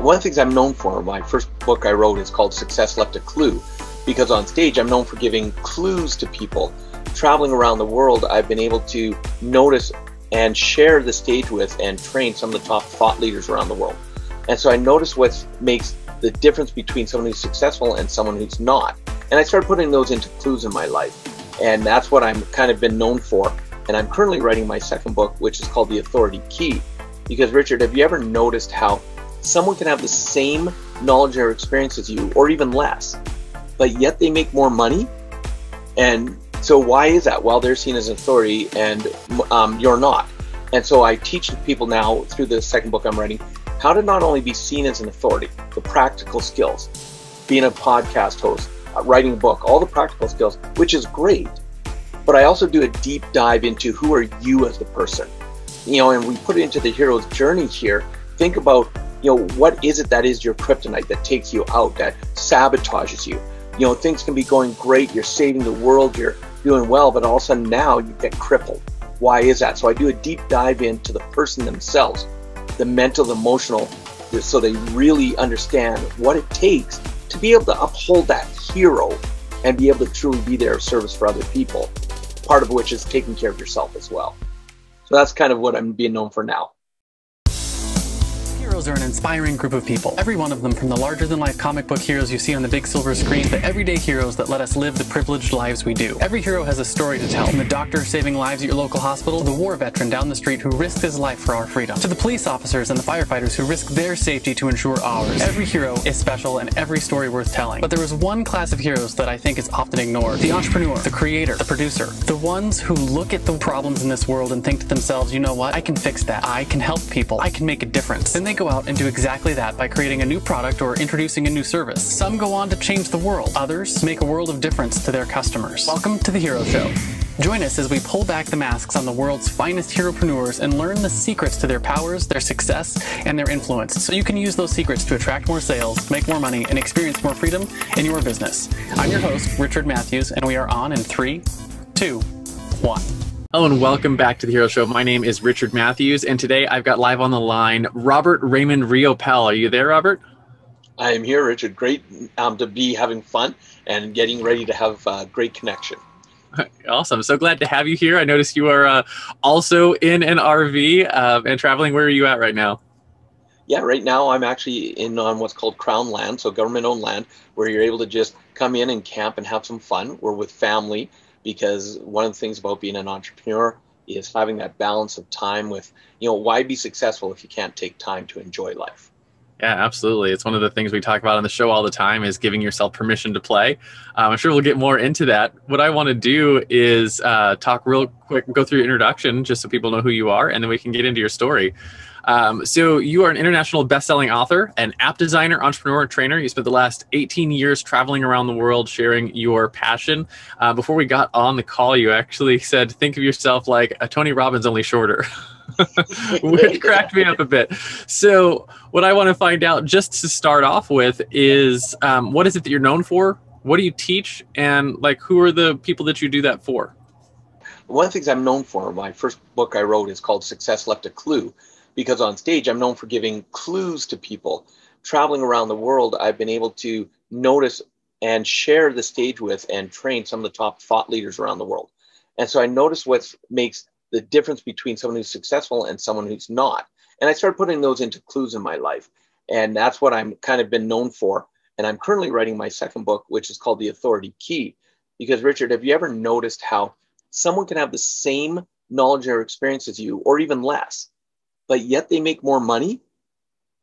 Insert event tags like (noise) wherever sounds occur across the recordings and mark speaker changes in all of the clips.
Speaker 1: One of the things I'm known for, my first book I wrote is called Success Left a Clue, because on stage I'm known for giving clues to people. Traveling around the world, I've been able to notice and share the stage with and train some of the top thought leaders around the world. And so I noticed what makes the difference between someone who's successful and someone who's not. And I started putting those into clues in my life. And that's what I'm kind of been known for. And I'm currently writing my second book, which is called The Authority Key. Because, Richard, have you ever noticed how someone can have the same knowledge or experience as you, or even less, but yet they make more money. And so, why is that? Well, they're seen as an authority, and um, you're not. And so, I teach people now through the second book I'm writing how to not only be seen as an authority, the practical skills, being a podcast host, uh, writing a book, all the practical skills, which is great. But I also do a deep dive into who are you as the person, you know, and we put it into the hero's journey here. Think about you know, what is it that is your kryptonite that takes you out, that sabotages you? You know, things can be going great, you're saving the world, you're doing well, but all of a sudden now you get crippled. Why is that? So I do a deep dive into the person themselves, the mental, the emotional, so they really understand what it takes to be able to uphold that hero and be able to truly be there of service for other people. Part of which is taking care of yourself as well. So that's kind of what I'm being known for now.
Speaker 2: Heroes are an inspiring group of people. Every one of them, from the larger-than-life comic book heroes you see on the big silver screen, to everyday heroes that let us live the privileged lives we do. Every hero has a story to tell, from the doctor saving lives at your local hospital, the war veteran down the street who risked his life for our freedom, to the police officers and the firefighters who risk their safety to ensure ours. Every hero is special and every story worth telling. But there is one class of heroes that I think is often ignored. The entrepreneur, the creator, the producer. The ones who look at the problems in this world and think to themselves, you know what, I can fix that. I can help people. I can make a difference. Then they go out and do exactly that by creating a new product or introducing a new service. Some go on to change the world. Others make a world of difference to their customers. Welcome to the Hero Show. Join us as we pull back the masks on the world's finest heropreneurs and learn the secrets to their powers, their success, and their influence so you can use those secrets to attract more sales, make more money, and experience more freedom in your business. I'm your host, Richard Matthews, and we are on in three, two, one. Hello and welcome back to the Hero Show. My name is Richard Matthews, and today I've got live on the line Robert Raymond Riopel. Are you there, Robert?
Speaker 1: I am here, Richard. Great um, to be having fun and getting ready to have a great connection. (laughs)
Speaker 2: Awesome. So glad to have you here. I noticed you are uh, also in an RV uh, and traveling. Where are you at right now?
Speaker 1: Yeah, right now I'm actually in on what's called Crown Land, so government owned land, where you're able to just come in and camp and have some fun. We're with family because one of the things about being an entrepreneur is having that balance of time with, you know, why be successful if you can't take time to enjoy life?
Speaker 2: Yeah, absolutely. It's one of the things we talk about on the show all the time is giving yourself permission to play. Um, I'm sure we'll get more into that. What I want to do is uh, talk real quick, go through your introduction just so people know who you are, and then we can get into your story. Um, so you are an international best-selling author, an app designer, entrepreneur, trainer. You spent the last 18 years traveling around the world sharing your passion. Uh, before we got on the call, you actually said, "Think of yourself like a Tony Robbins, only shorter." (laughs) which cracked me up a bit. So, what I want to find out, just to start off with, is um, what is it that you're known for? What do you teach, and like who are the people that you do that for?
Speaker 1: One of the things I'm known for, my first book I wrote is called Success Left a Clue, because on stage I'm known for giving clues to people. Traveling around the world, I've been able to notice and share the stage with and train some of the top thought leaders around the world. And so I noticed what makes the difference between someone who's successful and someone who's not. And I started putting those into clues in my life. And that's what I'm kind of been known for. And I'm currently writing my second book, which is called The Authority Key. Because, Richard, have you ever noticed how someone can have the same knowledge or experience as you, or even less, but yet they make more money.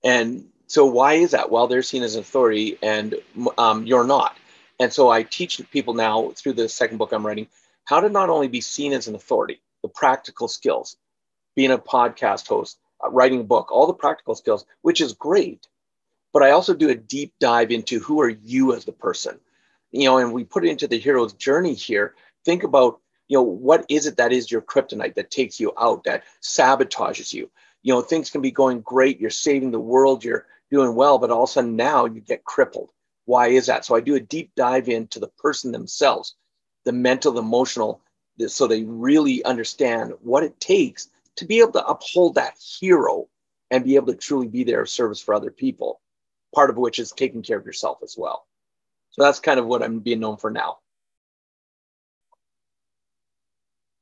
Speaker 1: And so why is that? Well, they're seen as an authority and um, you're not. And so I teach people now through the second book I'm writing how to not only be seen as an authority, the practical skills, being a podcast host, uh, writing a book, all the practical skills, which is great. But I also do a deep dive into who are you as the person, you know, and we put it into the hero's journey here. Think about, you know, what is it that is your kryptonite that takes you out, that sabotages you? You know things can be going great you're saving the world you're doing well but all of a sudden now you get crippled why is that so i do a deep dive into the person themselves the mental the emotional so they really understand what it takes to be able to uphold that hero and be able to truly be there of service for other people part of which is taking care of yourself as well. So that's kind of what I'm being known for now.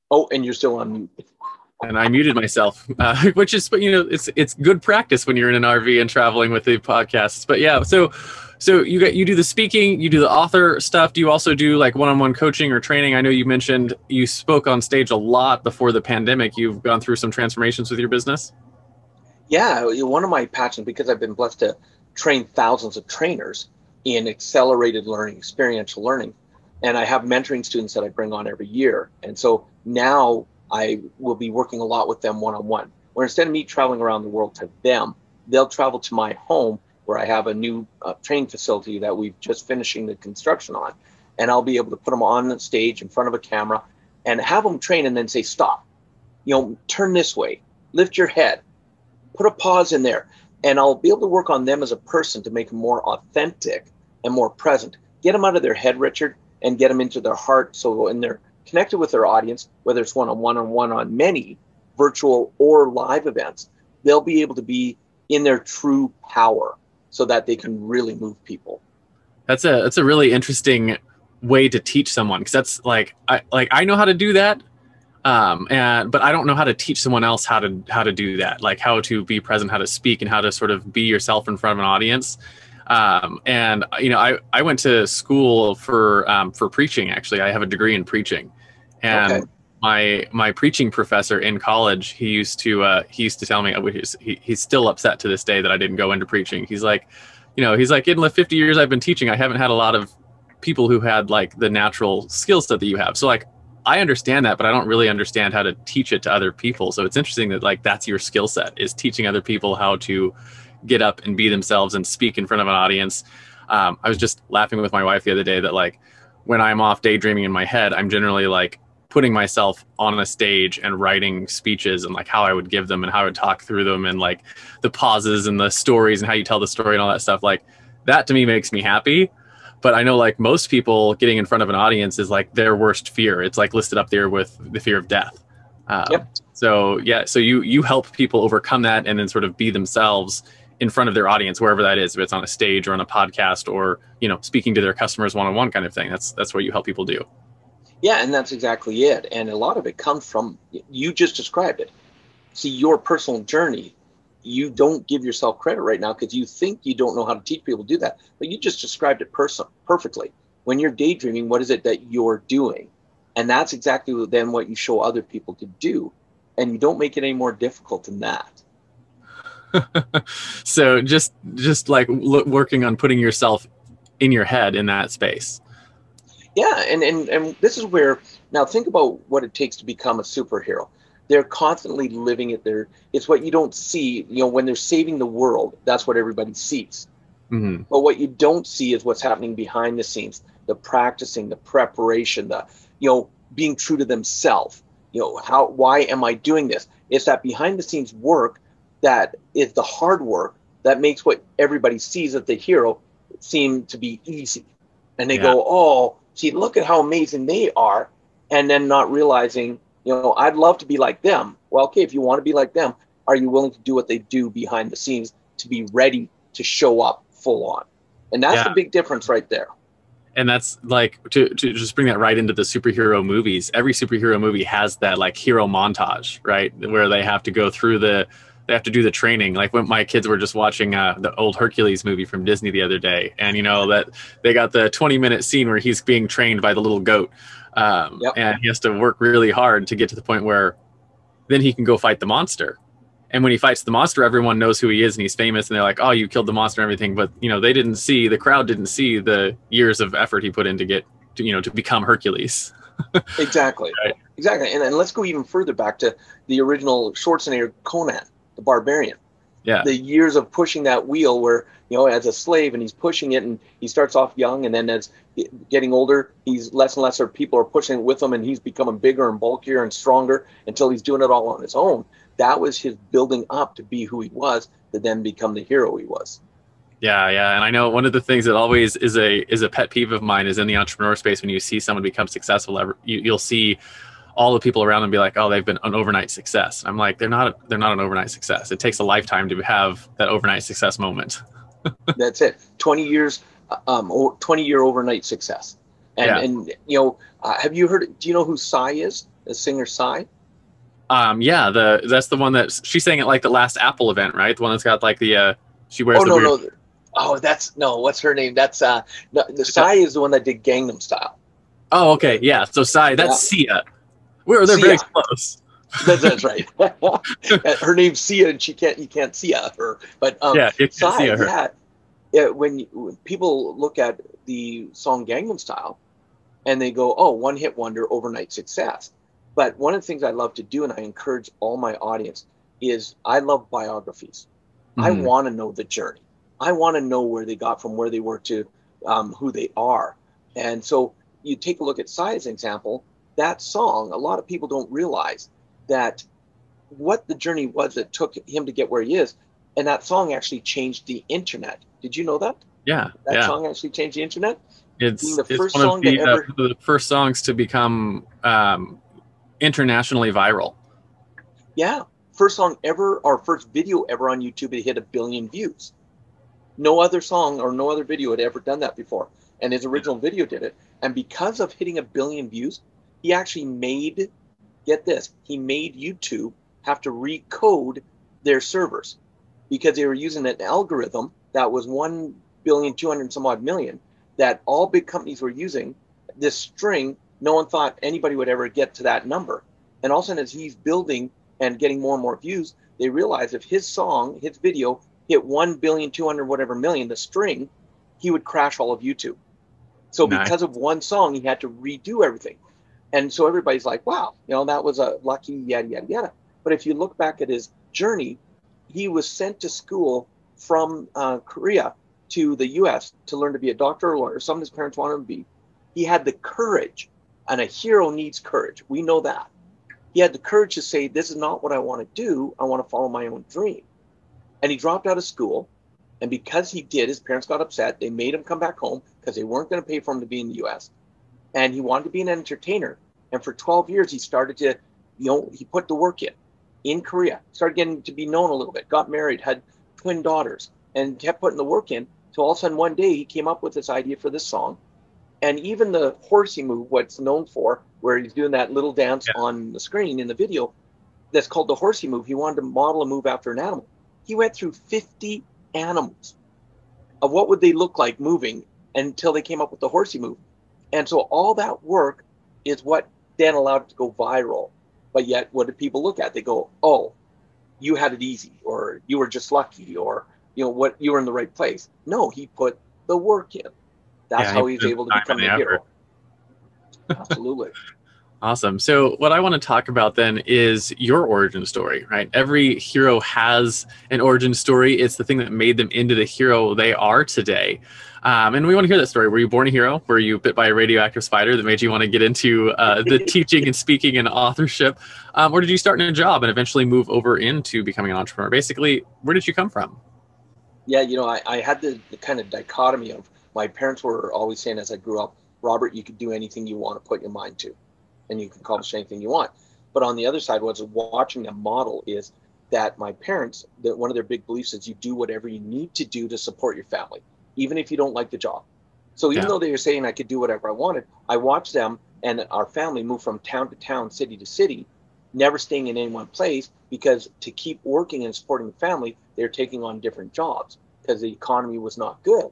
Speaker 1: Oh, and you're still on mute.
Speaker 3: And I muted myself, (laughs) uh, which is, you know, it's it's good practice when you're in an RV and traveling with the podcasts. But yeah, so so you got you do the speaking, you do the author stuff. Do you also do like one-on-one coaching or training? I know you mentioned you spoke on stage a lot before the pandemic. You've gone through some transformations with your business.
Speaker 1: Yeah, one of my passions because I've been blessed to train thousands of trainers in accelerated learning, experiential learning, and I have mentoring students that I bring on every year. And so now I will be working a lot with them one-on-one. Where instead of me traveling around the world to them, they'll travel to my home where I have a new uh, training facility that we've just finishing the construction on, and I'll be able to put them on the stage in front of a camera and have them train and then say stop, you know, turn this way, lift your head, put a pause in there, and I'll be able to work on them as a person to make them more authentic and more present. Get them out of their head, Richard, and get them into their heart. So in they're connected with their audience, whether it's one on one or one on many virtual or live events, they'll be able to be in their true power so that they can really move people.
Speaker 3: That's a that's a really interesting way to teach someone because that's like I like I know how to do that um and but i don't know how to teach someone else how to how to do that like how to be present how to speak and how to sort of be yourself in front of an audience um and you know i i went to school for um for preaching actually i have a degree in preaching and okay. my my preaching professor in college he used to uh he used to tell me he, he's still upset to this day that i didn't go into preaching he's like you know he's like in the 50 years i've been teaching i haven't had a lot of people who had like the natural skill set that you have so like I understand that, but I don't really understand how to teach it to other people. So it's interesting that like that's your skill set is teaching other people how to get up and be themselves and speak in front of an audience. Um, I was just laughing with my wife the other day that like when I'm off daydreaming in my head, I'm generally like putting myself on a stage and writing speeches and like how I would give them and how I would talk through them and like the pauses and the stories and how you tell the story and all that stuff. Like that to me makes me happy but I know like most people getting in front of an audience is like their worst fear. It's like listed up there with the fear of death. Um, yep. So yeah, so you you help people overcome that and then sort of be themselves in front of their audience wherever that is, if it's on a stage or on a podcast or you know speaking to their customers one on one kind of thing. That's that's what you help people do.
Speaker 1: Yeah, and that's exactly it. And a lot of it comes from you just described it. See your personal journey you don't give yourself credit right now because you think you don't know how to teach people to do that. But you just described it person perfectly. When you're daydreaming, what is it that you're doing? And that's exactly then what you show other people to do. And you don't make it any more difficult than that. (laughs)
Speaker 3: so just just like working on putting yourself in your head in that space.
Speaker 1: Yeah, and, and and this is where now think about what it takes to become a superhero they're constantly living it there it's what you don't see you know when they're saving the world that's what everybody sees mm-hmm. but what you don't see is what's happening behind the scenes the practicing the preparation the you know being true to themselves you know how why am i doing this it's that behind the scenes work that is the hard work that makes what everybody sees as the hero seem to be easy and they yeah. go oh see look at how amazing they are and then not realizing you know, I'd love to be like them. Well, okay, if you want to be like them, are you willing to do what they do behind the scenes to be ready to show up full on? And that's yeah. the big difference right there.
Speaker 3: And that's like to, to just bring that right into the superhero movies. Every superhero movie has that like hero montage, right? Where they have to go through the they have to do the training. Like when my kids were just watching uh, the old Hercules movie from Disney the other day, and you know that they got the 20 minute scene where he's being trained by the little goat, um, yep. and he has to work really hard to get to the point where then he can go fight the monster. And when he fights the monster, everyone knows who he is and he's famous, and they're like, "Oh, you killed the monster and everything." But you know, they didn't see the crowd didn't see the years of effort he put in to get to you know to become Hercules. (laughs)
Speaker 1: exactly, right. exactly. And then let's go even further back to the original Schwarzenegger Conan, the Barbarian.
Speaker 3: Yeah.
Speaker 1: the years of pushing that wheel where you know as a slave and he's pushing it and he starts off young and then as getting older he's less and less people are pushing it with him and he's becoming bigger and bulkier and stronger until he's doing it all on his own. That was his building up to be who he was to then become the hero he was.
Speaker 3: Yeah yeah. And i know one of the things that always is a is a pet peeve of mine is in the entrepreneur space when you see someone become successful you, you'll see all the people around them be like, oh, they've been an overnight success. I'm like, they're not. They're not an overnight success. It takes a lifetime to have that overnight success moment. (laughs)
Speaker 1: That's it. 20 years, uh, um, 20 year overnight success. And,
Speaker 3: Yeah.
Speaker 1: and you know, uh, have you heard, do you know who Psy is? The singer Psy?
Speaker 3: Um, yeah, the that's the one that she sang at like the last Apple event, right? The one that's got like the uh, she wears
Speaker 1: Oh,
Speaker 3: the
Speaker 1: no,
Speaker 3: weird-
Speaker 1: no. Oh, that's, no, what's her name? That's, uh, no, the Psy is the one that did Gangnam Style.
Speaker 3: Oh, okay, yeah. So Psy, that's Sia. We're they're very close. (laughs)
Speaker 1: That's, that's right. (laughs) (laughs) her name's Sia and she can't, you can't see her, but, um,
Speaker 3: yeah, you can
Speaker 1: Psy,
Speaker 3: see her.
Speaker 1: yeah. yeah when, you- when people look at the song Gangnam Style and they go, oh, one hit wonder, overnight success. But one of the things I love to do, and I encourage all my audience, is I love biographies. I
Speaker 3: Mhm.
Speaker 1: want to know the journey. I want to know where they got from where they were to um, who they are. And so you take a look at Psy as an example, that song, a lot of people don't realize that what the journey was that took him to get where he is. And that song actually changed the internet. Did you know that?
Speaker 3: yeah,
Speaker 1: That
Speaker 3: yeah.
Speaker 1: song actually changed the internet?
Speaker 3: It's,
Speaker 1: being the
Speaker 3: it's
Speaker 1: first
Speaker 3: one
Speaker 1: song
Speaker 3: of the,
Speaker 1: ever-
Speaker 3: uh, the first songs to become um, internationally viral.
Speaker 1: Yeah. First song ever, or first video ever on YouTube, it hit a billion views. No other song or no other video had ever done that before. And his original video did it. And because of hitting a billion views, he actually made, get this, he made YouTube have to recode their servers because they were using an algorithm that was 1 billion, 200 some odd million that all big companies were using. This string, no one thought anybody would ever get to that number. And all of a sudden, as he's building and getting more and more views, they realized if his song, his video hit 1 billion, 200 whatever million, the string, he would crash all of YouTube. So
Speaker 3: Nice.
Speaker 1: because of one song, he had to redo everything. And so everybody's like, wow, you know, that was a lucky yada, yada, yada. But if you look back at his journey, he was sent to school from uh, Korea to the US to learn to be a doctor or lawyer. Some of his parents wanted him to be. He had the courage, and a hero needs courage. We know that. He had the courage to say, This is not what I want to do. I want to follow my own dream. And he dropped out of school. And because he did, his parents got upset. They made him come back home because they weren't going to pay for him to be in the US. And he wanted to be an entertainer. And for 12 years, he started to, you know, he put the work in in Korea, started getting to be known a little bit, got married, had twin daughters, and kept putting the work in. So all of a sudden one day he came up with this idea for this song. And even the horsey move, what's known for, where he's doing that little dance
Speaker 3: Yeah.
Speaker 1: on the screen in the video, that's called the horsey move. He wanted to model a move after an animal. He went through 50 animals of what would they look like moving until they came up with the horsey move. And so all that work is what then allowed it to go viral. But yet, what do people look at? They go, "Oh, you had it easy," or "You were just lucky," or you know what, you were in the right place. No, he put the work in. That's
Speaker 3: Yeah,
Speaker 1: how he's able to become
Speaker 3: effort.
Speaker 1: hero. (laughs) Absolutely.
Speaker 3: Awesome. So, what I want to talk about then is your origin story, right? Every hero has an origin story. It's the thing that made them into the hero they are today. Um, and we want to hear that story. Were you born a hero? Were you bit by a radioactive spider that made you want to get into uh, the (laughs) teaching and speaking and authorship? Um, or did you start in a job and eventually move over into becoming an entrepreneur? Basically, where did you come from?
Speaker 1: Yeah, you know, I, I had the, the kind of dichotomy of my parents were always saying as I grew up, Robert, you could do anything you want to put your mind to, and you can accomplish anything you want. But on the other side, what's watching them model is that my parents, that one of their big beliefs is you do whatever you need to do to support your family, even if you don't like the job. So even
Speaker 3: Yeah.
Speaker 1: though they were saying I could do whatever I wanted, I watched them and our family move from town to town, city to city, never staying in any one place because to keep working and supporting the family, they're taking on different jobs because the economy was not good.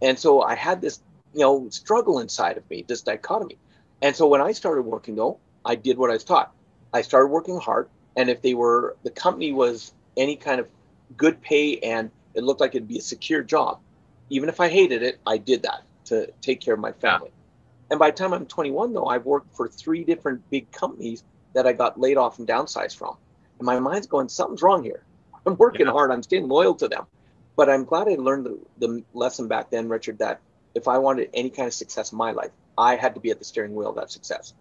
Speaker 1: And so I had this, you know, struggle inside of me, this dichotomy. And so when I started working though, I did what I was taught. I started working hard. And if they were, the company was any kind of good pay and it looked like it'd be a secure job, even if I hated it, I did that to take care of my family. And by the time I'm 21 though, I've worked for three different big companies that I got laid off and downsized from. And my mind's going, something's wrong here. (laughs) I'm working
Speaker 3: Yeah.
Speaker 1: hard. I'm staying loyal to them. But I'm glad I learned the, the lesson back then, Richard, that if I wanted any kind of success in my life, I had to be at the steering wheel of that success.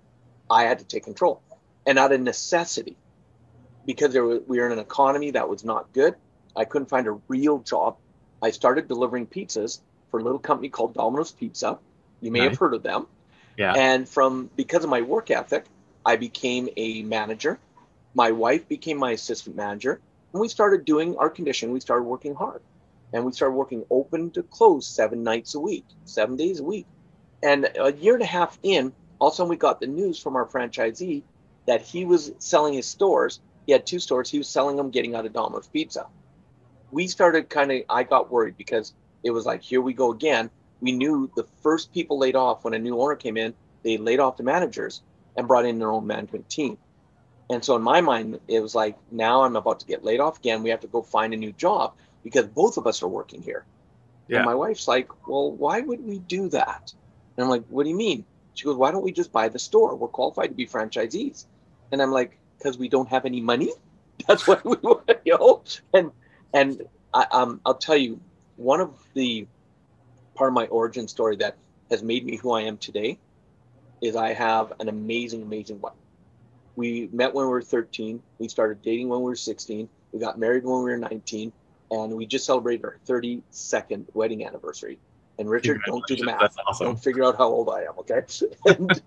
Speaker 1: I had to take control. And out of necessity, because there was, we were in an economy that was not good, I couldn't find a real job. I started delivering pizzas for a little company called Domino's Pizza. You may
Speaker 3: Nice.
Speaker 1: have heard of them.
Speaker 3: Yeah.
Speaker 1: And from because of my work ethic, I became a manager. My wife became my assistant manager, and we started doing our condition. We started working hard. and we started working open to close seven nights a week, seven days a week. And a year and a half in, all of a sudden we got the news from our franchisee that he was selling his stores. He had two stores. He was selling them, getting out of Domino's Pizza. We started kind of, I got worried because it was like, here we go again. We knew the first people laid off when a new owner came in, they laid off the managers and brought in their own management team. And so in my mind, it was like, now I'm about to get laid off again. We have to go find a new job because both of us are working here. Yeah. And my wife's like, well, why would we do that? And I'm like, what do you mean? She goes, why don't we just buy the store? We're qualified to be franchisees. And I'm like, because we don't have any money. (laughs) That's why we want, you know. And and I, um, I'll tell you, one of the part of my origin story that has made me who I am today is I have an amazing, amazing wife. We met when we were 13. We started dating when we were 16. We got married when we were 19 and we just celebrated our 32nd wedding anniversary. And Richard, don't do the math. Awesome. Don't figure out how old I am, okay? (laughs) and,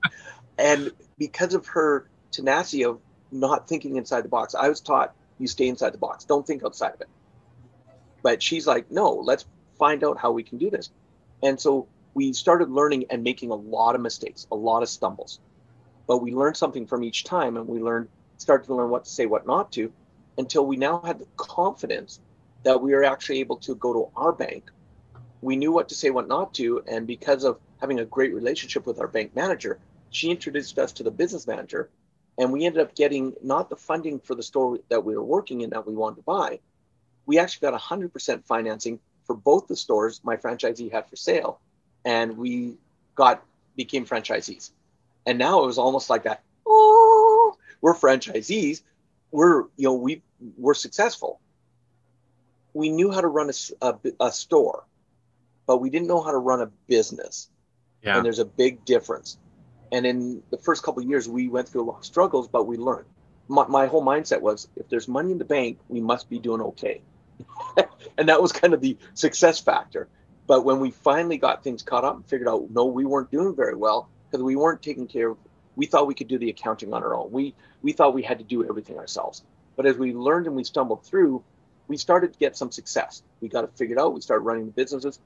Speaker 1: and because of her tenacity of not thinking inside the box, I was taught you stay inside the box, don't think outside of it. But she's like, no, let's find out how we can do this. And so we started learning and making a lot of mistakes, a lot of stumbles. But we learned something from each time and we learned, started to learn what to say, what not to, until we now had the confidence that we were actually able to go to our bank. We knew what to say, what not to, and because of having a great relationship with our bank manager, she introduced us to the business manager, and we ended up getting not the funding for the store that we were working in that we wanted to buy. We actually got 100% financing for both the stores my franchisee had for sale, and we got became franchisees. And now it was almost like that. Oh, we're franchisees. We're you know we we're successful we knew how to run a, a, a, store, but we didn't know how to run a business. Yeah. And there's a big difference. And in the first couple of years, we went through a lot of struggles, but we learned. My, my whole mindset was if there's money in the bank, we must be doing okay. (laughs) and that was kind of the success factor. But when we finally got things caught up and figured out, no, we weren't doing very well because we weren't taking care of, we thought we could do the accounting on our own. We, we thought we had to do everything ourselves. But as we learned and we stumbled through, we started to get some success. We got it figured out. We started running the businesses.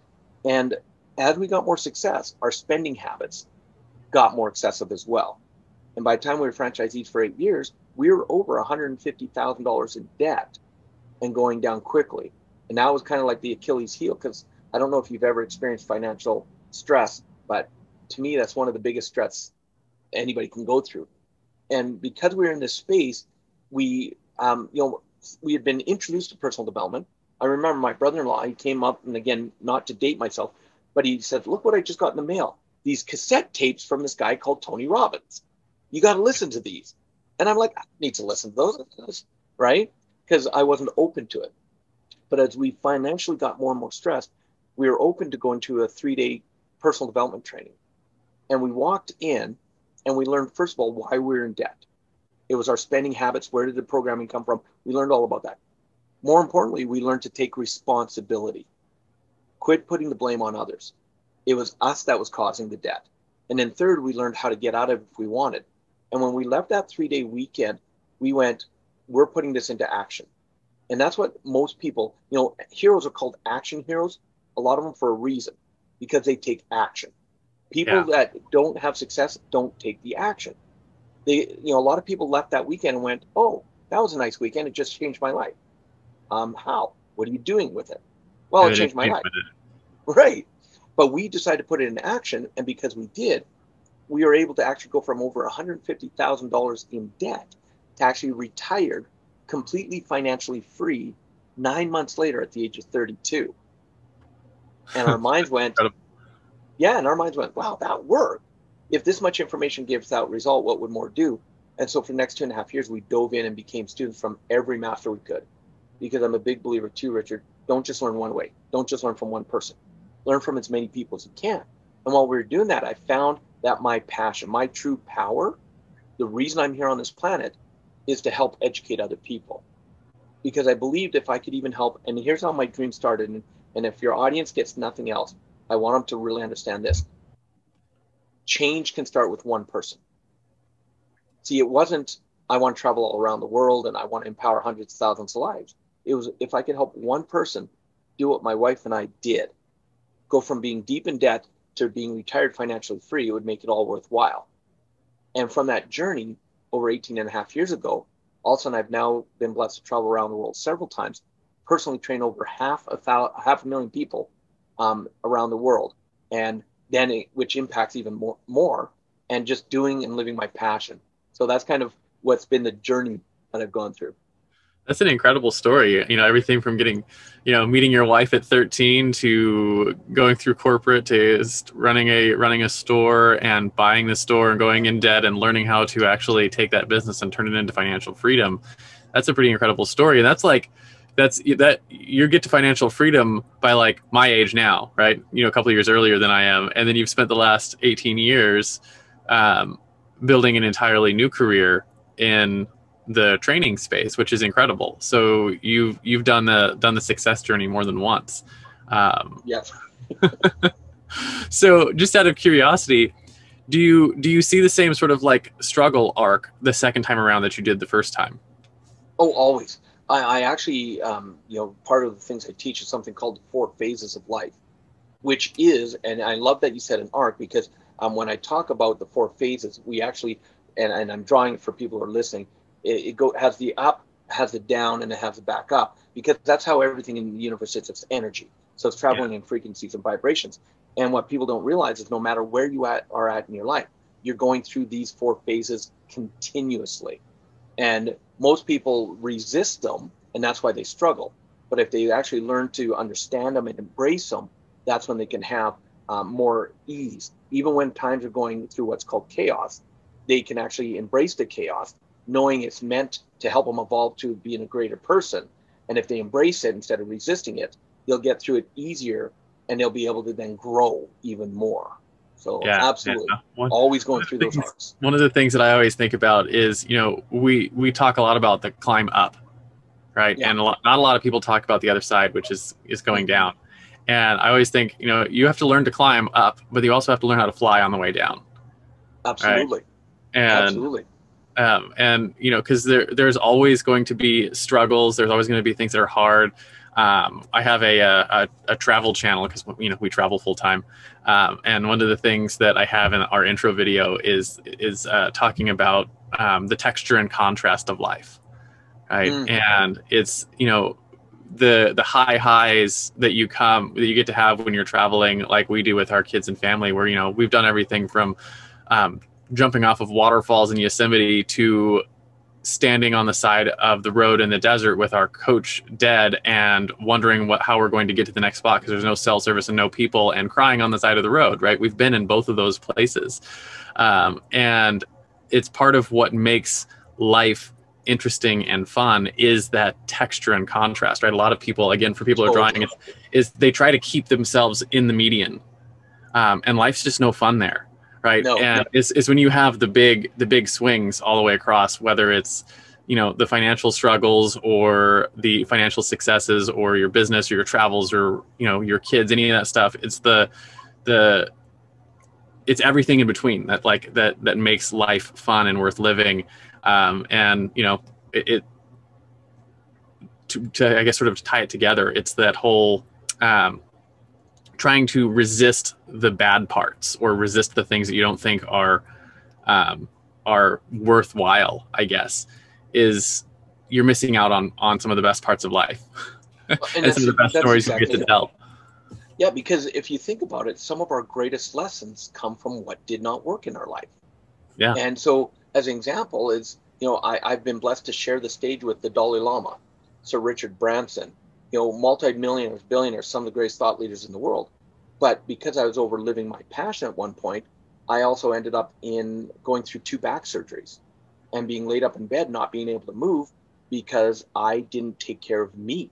Speaker 1: And as we got more success, our spending habits got more excessive as well. And by the time we were franchisees for eight years, we were over $150,000 in debt and going down quickly. And that was kind of like the Achilles heel because I don't know if you've ever experienced financial stress, but to me, that's one of the biggest stress anybody can go through. And because we were in this space, we, um, you know, we had been introduced to personal development. I remember my brother-in-law, he came up and again, not to date myself, but he said, look what I just got in the mail. These cassette tapes from this guy called Tony Robbins. You got to listen to these. And I'm like, I need to listen to those, right? Because I wasn't open to it. But as we financially got more and more stressed, we were open to going to a three-day personal development training. And we walked in and we learned, first of all, why we we're in debt. It was our spending habits. Where did the programming come from? We learned all about that. More importantly, we learned to take responsibility. Quit putting the blame on others. It was us that was causing the debt. And then third, we learned how to get out of it if we wanted. And when we left that three day weekend, we went, we're putting this into action. And that's what most people, you know, heroes are called action heroes, a lot of them for a reason, because they take action. People yeah. that don't have success don't take the action they, you know, a lot of people left that weekend and went, "Oh, that was a nice weekend. It just changed my life." Um, how? What are you doing with it? Well, it changed my life. (laughs) Right. But we decided to put it in action, and because we did, we were able to actually go from over $150,000 in debt to actually retired, completely financially free, nine months later at the age of 32. And our (laughs) minds went, yeah, and our minds went, wow, that worked if this much information gives out result, what would more do? And so for the next two and a half years, we dove in and became students from every master we could. Because I'm a big believer too, Richard. Don't just learn one way. Don't just learn from one person. Learn from as many people as you can. And while we were doing that, I found that my passion, my true power, the reason I'm here on this planet is to help educate other people. Because I believed if I could even help, and here's how my dream started. And, and if your audience gets nothing else, I want them to really understand this change can start with one person. See, it wasn't, I want to travel all around the world and I want to empower hundreds of thousands of lives. It was, if I could help one person do what my wife and I did, go from being deep in debt to being retired financially free, it would make it all worthwhile. And from that journey over 18 and a half years ago, all of a sudden I've now been blessed to travel around the world several times, personally train over half a thousand, half a million people um, around the world, and then it, which impacts even more, more, and just doing and living my passion. So that's kind of what's been the journey that I've gone through.
Speaker 3: That's an incredible story. You know, everything from getting, you know, meeting your wife at 13 to going through corporate to running a running a store and buying the store and going in debt and learning how to actually take that business and turn it into financial freedom. That's a pretty incredible story. And that's like that's that you get to financial freedom by like my age now, right? You know, a couple years earlier than I am, and then you've spent the last 18 years um, building an entirely new career in the training space, which is incredible. So you've you've done the done the success journey more than once.
Speaker 1: Um, yes. (laughs)
Speaker 3: so just out of curiosity, do you do you see the same sort of like struggle arc the second time around that you did the first time?
Speaker 1: Oh, always. I, I actually, um, you know, part of the things I teach is something called the four phases of life, which is, and I love that you said an arc because um, when I talk about the four phases, we actually, and, and I'm drawing for people who are listening, it, it go has the up, has the down, and it has the back up because that's how everything in the universe is. It's energy, so it's traveling yeah. in frequencies and vibrations. And what people don't realize is no matter where you at, are at in your life, you're going through these four phases continuously. And most people resist them, and that's why they struggle. But if they actually learn to understand them and embrace them, that's when they can have um, more ease. Even when times are going through what's called chaos, they can actually embrace the chaos knowing it's meant to help them evolve to being a greater person. And if they embrace it instead of resisting it, they'll get through it easier and they'll be able to then grow even more. So yeah, absolutely, yeah. One, always going through those arcs.
Speaker 3: One of the things that I always think about is, you know, we we talk a lot about the climb up, right? Yeah. And a lot, not a lot of people talk about the other side, which is is going mm-hmm. down. And I always think, you know, you have to learn to climb up, but you also have to learn how to fly on the way down.
Speaker 1: Absolutely.
Speaker 3: Right? And
Speaker 1: absolutely
Speaker 3: um, and you know because there there's always going to be struggles. There's always going to be things that are hard. Um, i have a, a, a travel channel because you know we travel full time um, and one of the things that i have in our intro video is is uh, talking about um, the texture and contrast of life right? Mm. and it's you know the the high highs that you come that you get to have when you're traveling like we do with our kids and family where you know we've done everything from um, jumping off of waterfalls in Yosemite to standing on the side of the road in the desert with our coach dead and wondering what how we're going to get to the next spot because there's no cell service and no people and crying on the side of the road right? We've been in both of those places. Um, and it's part of what makes life interesting and fun is that texture and contrast right? A lot of people again for people who are drawing is, is they try to keep themselves in the median. Um, and life's just no fun there right? No, and no. It's, it's when you have the big the big swings all the way across, whether it's you know the financial struggles or the financial successes or your business or your travels or you know your kids, any of that stuff. It's the the it's everything in between that like that that makes life fun and worth living. Um, and you know it, it to, to I guess sort of tie it together. It's that whole um, trying to resist the bad parts or resist the things that you don't think are um, are worthwhile i guess is you're missing out on on some of the best parts of life. (laughs) And, and some of the best stories exactly you get to tell.
Speaker 1: Yeah because if you think about it some of our greatest lessons come from what did not work in our life.
Speaker 3: Yeah.
Speaker 1: And so as an example is you know I, i've been blessed to share the stage with the dalai lama sir richard branson you know, multi-millionaires, billionaires, some of the greatest thought leaders in the world. But because I was overliving my passion at one point, I also ended up in going through two back surgeries and being laid up in bed, not being able to move because I didn't take care of me.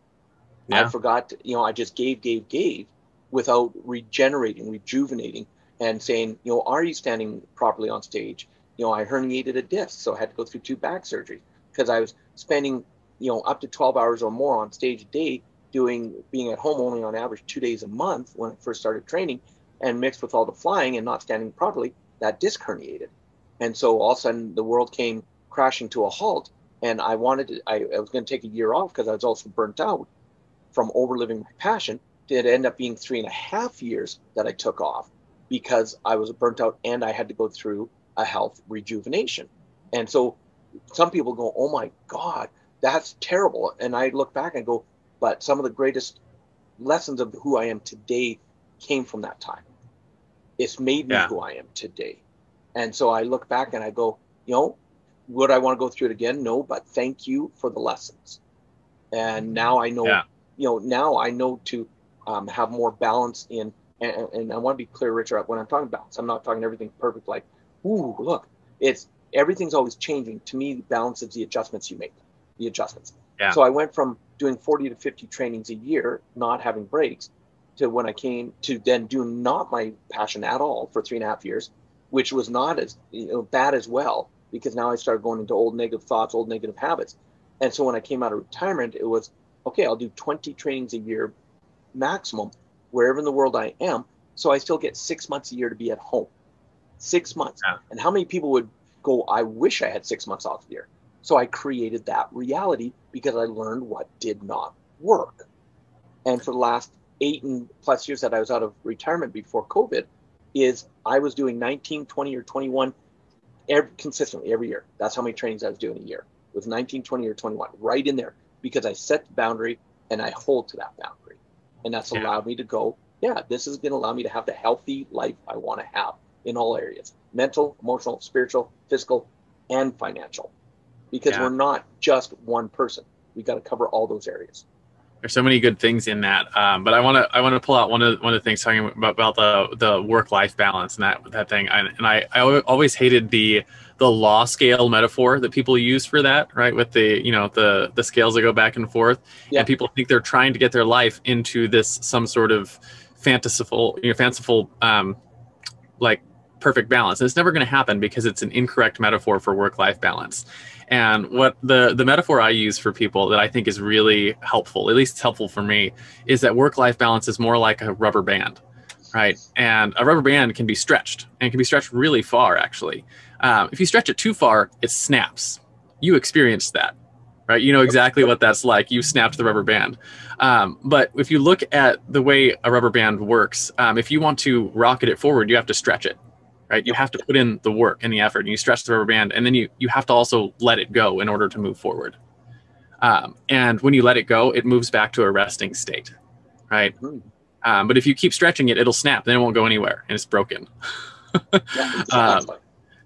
Speaker 1: Yeah. I forgot, to, you know, I just gave, gave, gave without regenerating, rejuvenating, and saying, you know, are you standing properly on stage? You know, I herniated a disc, so I had to go through two back surgeries because I was spending you know up to 12 hours or more on stage a day doing being at home only on average two days a month when I first started training and mixed with all the flying and not standing properly that disc herniated and so all of a sudden the world came crashing to a halt and i wanted to i, I was going to take a year off because i was also burnt out from overliving my passion did end up being three and a half years that I took off because I was burnt out and I had to go through a health rejuvenation. And so some people go, oh my God, that's terrible. And I look back and go, but some of the greatest lessons of who I am today came from that time. It's made me yeah. who I am today. And so I look back and I go, you know, would I want to go through it again? No, but thank you for the lessons. And now I know, yeah. you know, now I know to um, have more balance in, and, and I want to be clear, Richard, when I'm talking balance, I'm not talking everything perfect, like, ooh, look, it's everything's always changing. To me, balance is the adjustments you make, the adjustments. Yeah. So I went from doing 40 to 50 trainings a year, not having breaks, to when I came to then doing not my passion at all for three and a half years, which was not as you know, bad as well because now I started going into old negative thoughts, old negative habits. And so when I came out of retirement, it was okay, I'll do 20 trainings a year maximum wherever in the world I am. So I still get six months a year to be at home. Six months. Yeah. And how many people would go, I wish I had six months off a year? So I created that reality because I learned what did not work. And for the last eight and plus years that I was out of retirement before COVID, is I was doing 19, 20, or 21 every, consistently every year. That's how many trainings I was doing a year. with was 19, 20, or 21, right in there because I set the boundary and I hold to that boundary. And that's yeah. allowed me to go, yeah, this is going to allow me to have the healthy life I want to have in all areas mental, emotional, spiritual, physical, and financial. Because yeah. we're not just one person. We got to cover all those areas
Speaker 3: there's so many good things in that. Um, but I want to I want to pull out one of one of the things talking about, about the the work life balance and that that thing. And, and I I always hated the the law scale metaphor that people use for that, right? With the you know the the scales that go back and forth, yeah. and people think they're trying to get their life into this some sort of fanciful you know fanciful um, like perfect balance. And it's never going to happen because it's an incorrect metaphor for work life balance. And what the the metaphor I use for people that I think is really helpful, at least it's helpful for me, is that work life balance is more like a rubber band, right? And a rubber band can be stretched and can be stretched really far, actually. Um, if you stretch it too far, it snaps. You experienced that, right? You know exactly what that's like. You snapped the rubber band. Um, but if you look at the way a rubber band works, um, if you want to rocket it forward, you have to stretch it right? You have to put in the work and the effort, and you stretch the rubber band, and then you you have to also let it go in order to move forward. Um, and when you let it go, it moves back to a resting state, right? Hmm. Um, but if you keep stretching it, it'll snap, then it won't go anywhere, and it's broken. (laughs) yeah, um,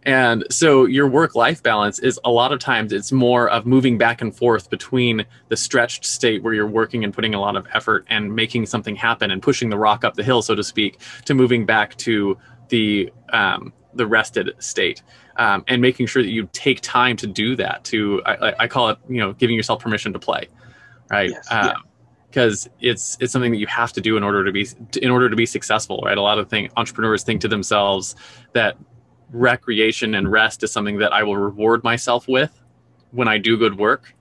Speaker 3: and so your work life balance is a lot of times it's more of moving back and forth between the stretched state where you're working and putting a lot of effort and making something happen and pushing the rock up the hill, so to speak, to moving back to the um, the rested state um, and making sure that you take time to do that to I, I, call it you know giving yourself permission to play right? Yes, um, yeah because it's it's something that you have to do in order to be in order to be successful right? A lot of thing entrepreneurs think to themselves that recreation and rest is something that i will reward myself with when i do good work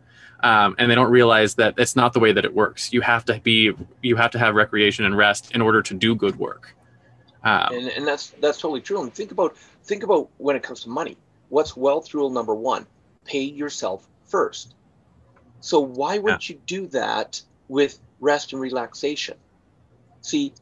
Speaker 3: um, and they don't realize that it's not the way that it works. You have to be you have to have recreation and rest in order to do good work
Speaker 1: um, and, and that's that's totally true. And think about think about when it comes to money. What's wealth rule number one? Pay yourself first. So why would yeah. you do that with rest and relaxation? See,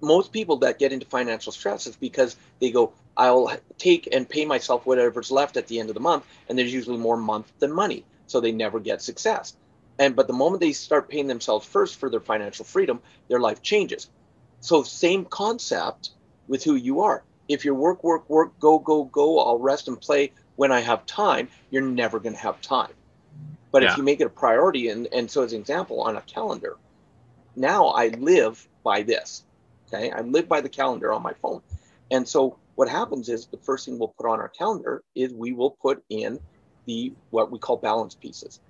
Speaker 1: most people that get into financial stress is because they go, I'll take and pay myself whatever's left at the end of the month, and there's usually more month than money, so they never get success. And but the moment they start paying themselves first for their financial freedom, their life changes. So same concept with who you are. If you're work, work, work, go, go, go, I'll rest and play when I have time, you're never going to have time. But yeah. if you make it a priority, and, and so as an example, on a calendar, now I live by this. Okay. I live by the calendar on my phone. And so what happens is the first thing we'll put on our calendar is we will put in the what we call balance pieces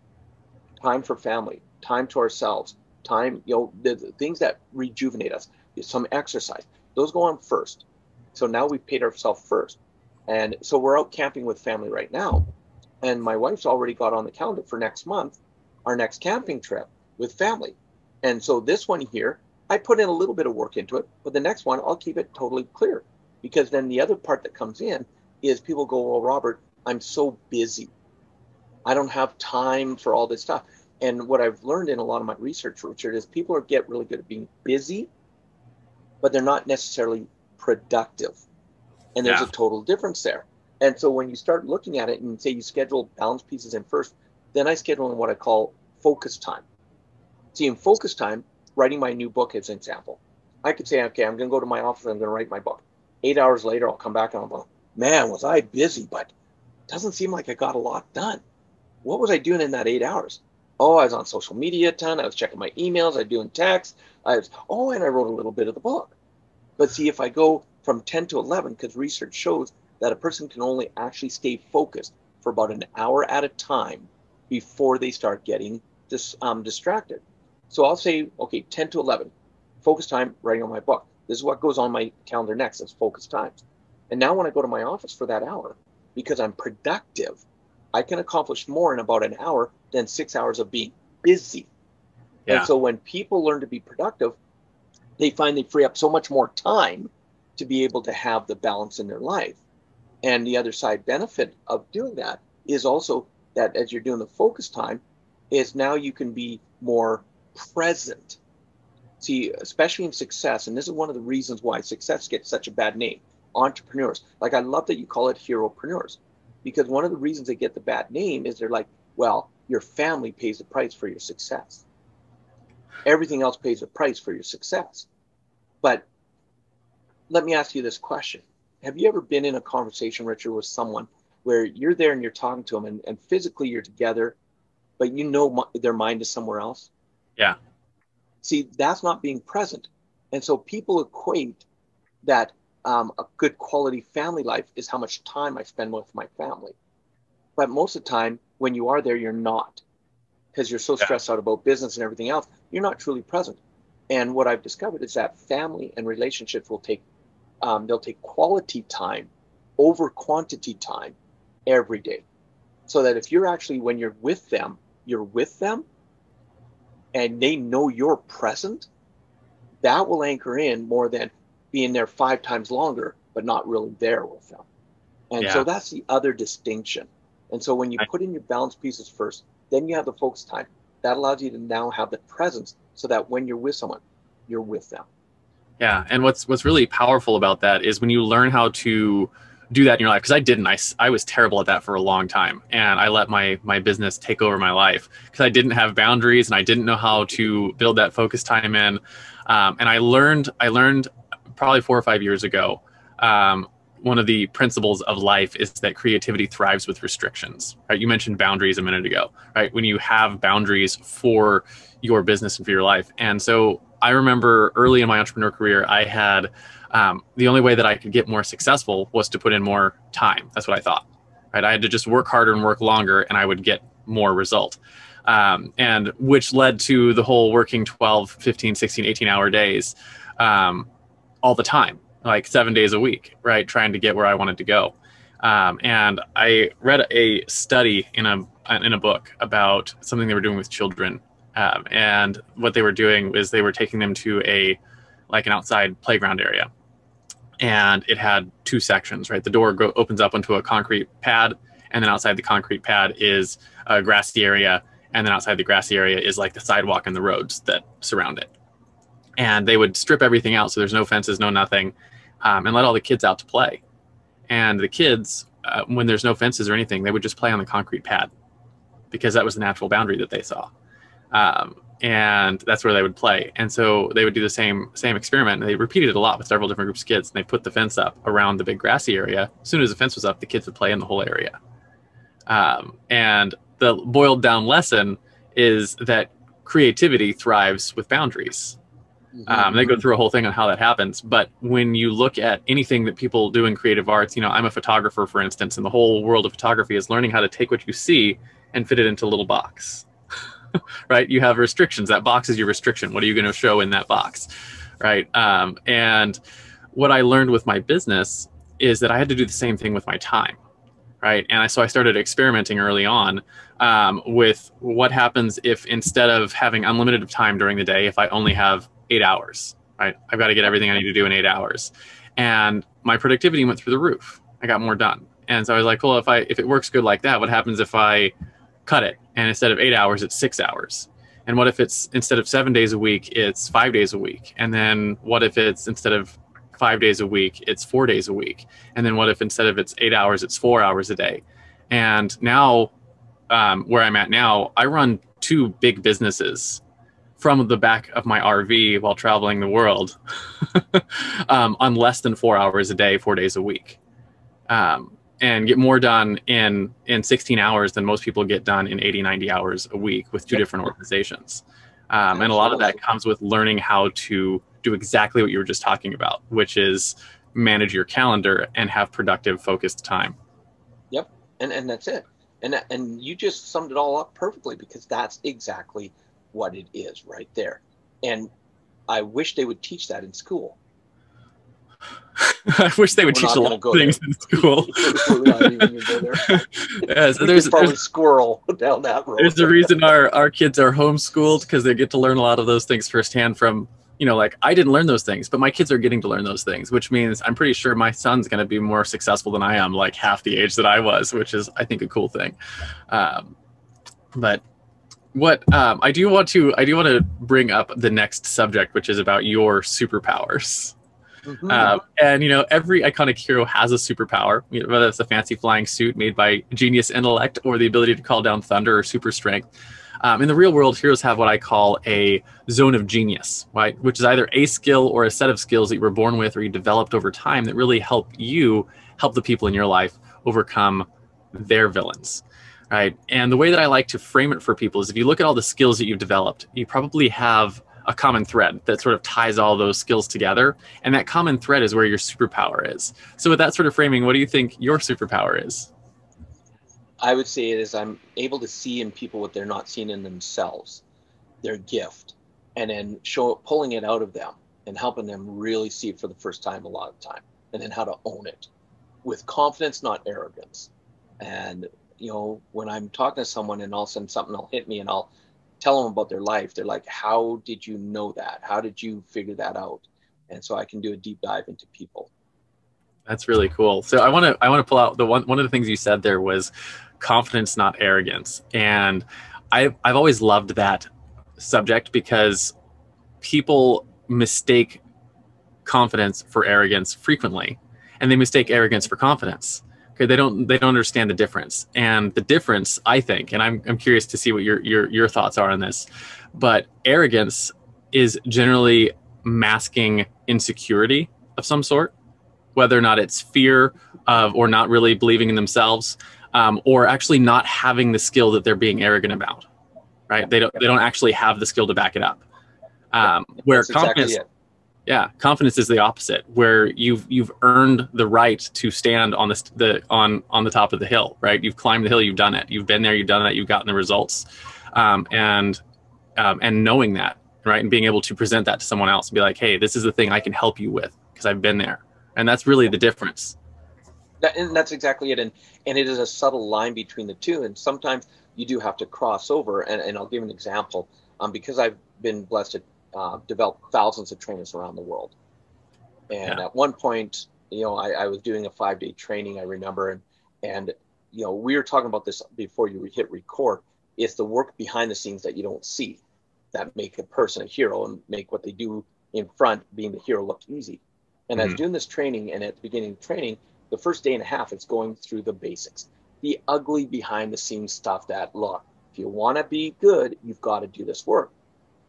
Speaker 1: time for family, time to ourselves, time, you know, the, the things that rejuvenate us, some exercise. Those go on first. So now we've paid ourselves first. And so we're out camping with family right now. And my wife's already got on the calendar for next month our next camping trip with family. And so this one here, I put in a little bit of work into it, but the next one I'll keep it totally clear. Because then the other part that comes in is people go, Well, Robert, I'm so busy. I don't have time for all this stuff. And what I've learned in a lot of my research, Richard, is people are get really good at being busy, but they're not necessarily productive. And there's
Speaker 3: Yeah.
Speaker 1: a total difference there. And so when you start looking at it and say you schedule balance pieces in first, then I schedule in what I call focus time. See, in focus time, writing my new book as an example, I could say, okay, I'm going to go to my office, I'm going to write my book. Eight hours later, I'll come back and I'll go, man, was I busy, but doesn't seem like I got a lot done. What was I doing in that eight hours? Oh, I was on social media a ton. I was checking my emails. I was doing texts. I was, oh, and I wrote a little bit of the book. But see, if I go from 10 to 11, because research shows that a person can only actually stay focused for about an hour at a time before they start getting dis, um, distracted. So I'll say, okay, 10 to 11, focus time, writing on my book. This is what goes on my calendar next as focus times. And now when I go to my office for that hour, because I'm productive, I can accomplish more in about an hour than six hours of being busy.
Speaker 3: Yeah.
Speaker 1: And so when people learn to be productive, they find they free up so much more time to be able to have the balance in their life. And the other side benefit of doing that is also that as you're doing the focus time, is now you can be more present. See, especially in success, and this is one of the reasons why success gets such a bad name. Entrepreneurs, like I love that you call it heropreneurs, because one of the reasons they get the bad name is they're like, well, your family pays the price for your success. Everything else pays a price for your success. But let me ask you this question. Have you ever been in a conversation, Richard, with someone where you're there and you're talking to them and, and physically you're together, but you know their mind is somewhere else?
Speaker 3: Yeah.
Speaker 1: See, that's not being present. And so people equate that um, a good quality family life is how much time I spend with my family. But most of the time, when you are there, you're not because you're so
Speaker 3: Yeah.
Speaker 1: stressed out about business and everything else. You're not truly present. And what I've discovered is that family and relationships will take, um, they'll take quality time over quantity time every day. So that if you're actually, when you're with them, you're with them and they know you're present, that will anchor in more than being there five times longer, but not really there with them. And
Speaker 3: Yeah.
Speaker 1: so that's the other distinction. And so when you put in your balance pieces first, then you have the focus time. That allows you to now have the presence so that when you're with someone, you're with them.
Speaker 3: Yeah, and what's what's really powerful about that is when you learn how to do that in your life because I didn't I, I was terrible at that for a long time and I let my my business take over my life because I didn't have boundaries and I didn't know how to build that focus time in um, and I learned I learned probably four or five years ago um, one of the principles of life is that creativity thrives with restrictions right you mentioned boundaries a minute ago right when you have boundaries for your business and for your life and so I remember early in my entrepreneur career I had um, the only way that I could get more successful was to put in more time. That's what I thought. Right? I had to just work harder and work longer, and I would get more result. Um, and which led to the whole working 12, 15, 16, 18 hour days um, all the time, like seven days a week, right? Trying to get where I wanted to go. Um, and I read a study in a in a book about something they were doing with children, um, and what they were doing is they were taking them to a like an outside playground area, and it had two sections. Right, the door go, opens up onto a concrete pad, and then outside the concrete pad is a grassy area, and then outside the grassy area is like the sidewalk and the roads that surround it. And they would strip everything out, so there's no fences, no nothing, um, and let all the kids out to play. And the kids, uh, when there's no fences or anything, they would just play on the concrete pad because that was the natural boundary that they saw. Um, and that's where they would play. And so they would do the same same experiment. And they repeated it a lot with several different groups of kids. And they put the fence up around the big grassy area. As soon as the fence was up, the kids would play in the whole area. Um, and the boiled down lesson is that creativity thrives with boundaries. Um, they go through a whole thing on how that happens. But when you look at anything that people do in creative arts, you know, I'm a photographer, for instance, and the whole world of photography is learning how to take what you see and fit it into a little box. (laughs) right? You have restrictions. That box is your restriction. What are you going to show in that box? Right. Um, and what I learned with my business is that I had to do the same thing with my time. Right. And I, so I started experimenting early on um, with what happens if instead of having unlimited time during the day, if I only have eight hours, right? I've got to get everything I need to do in eight hours. And my productivity went through the roof. I got more done. And so I was like, well, if I if it works good like that, what happens if I cut it and instead of eight hours it's six hours and what if it's instead of seven days a week it's five days a week and then what if it's instead of five days a week it's four days a week and then what if instead of it's eight hours it's four hours a day and now um, where i'm at now i run two big businesses from the back of my rv while traveling the world (laughs) um, on less than four hours a day four days a week. Um, and get more done in in 16 hours than most people get done in 80 90 hours a week with two yep. different organizations. Um, and a lot of that comes with learning how to do exactly what you were just talking about which is manage your calendar and have productive focused time.
Speaker 1: Yep. And and that's it. And and you just summed it all up perfectly because that's exactly what it is right there and i wish they would teach that in school (laughs)
Speaker 3: I wish they would We're teach a lot of things there. in school. (laughs) (laughs)
Speaker 1: yeah, so there's probably there's, squirrel down that road.
Speaker 3: There's the reason our, our kids are homeschooled because they get to learn a lot of those things firsthand from, you know, like I didn't learn those things, but my kids are getting to learn those things, which means I'm pretty sure my son's going to be more successful than I am, like half the age that I was, which is, I think, a cool thing. Um, but what um, I do want to I do want to bring up the next subject, which is about your superpowers. Mm-hmm. Um, and you know, every iconic hero has a superpower, you know, whether it's a fancy flying suit made by genius intellect or the ability to call down thunder or super strength. Um, in the real world, heroes have what I call a zone of genius, right? Which is either a skill or a set of skills that you were born with or you developed over time that really help you help the people in your life overcome their villains, right? And the way that I like to frame it for people is if you look at all the skills that you've developed, you probably have a common thread that sort of ties all those skills together. And that common thread is where your superpower is. So, with that sort of framing, what do you think your superpower is?
Speaker 1: I would say it is I'm able to see in people what they're not seeing in themselves, their gift, and then show pulling it out of them and helping them really see it for the first time a lot of time, and then how to own it with confidence, not arrogance. And you know, when I'm talking to someone and all of a sudden something will hit me and I'll tell them about their life, they're like, How did you know that? How did you figure that out? And so I can do a deep dive into people.
Speaker 3: That's really cool. So I want to I want to pull out the one one of the things you said there was confidence, not arrogance, and I've I've always loved that subject because people mistake confidence for arrogance frequently, and they mistake arrogance for confidence. Okay, they don't they don't understand the difference. And the difference, I think, and I'm I'm curious to see what your your your thoughts are on this, but arrogance is generally masking insecurity of some sort, whether or not it's fear of or not really believing in themselves, um, or actually not having the skill that they're being arrogant about. Right? They don't they don't actually have the skill to back it up. Um, where That's confidence exactly yeah, confidence is the opposite, where you've you've earned the right to stand on the, the on on the top of the hill, right? You've climbed the hill, you've done it, you've been there, you've done that, you've gotten the results, um, and um, and knowing that, right, and being able to present that to someone else and be like, hey, this is the thing I can help you with because I've been there, and that's really the difference.
Speaker 1: That, and that's exactly it, and and it is a subtle line between the two, and sometimes you do have to cross over, and, and I'll give an example, um, because I've been blessed uh, developed thousands of trainers around the world. And yeah. at one point, you know, I, I was doing a five day training, I remember, and, and, you know, we were talking about this before you hit record. It's the work behind the scenes that you don't see that make a person a hero and make what they do in front, being the hero, look easy. And mm-hmm. I was doing this training, and at the beginning of training, the first day and a half, it's going through the basics, the ugly behind the scenes stuff that, look, if you want to be good, you've got to do this work.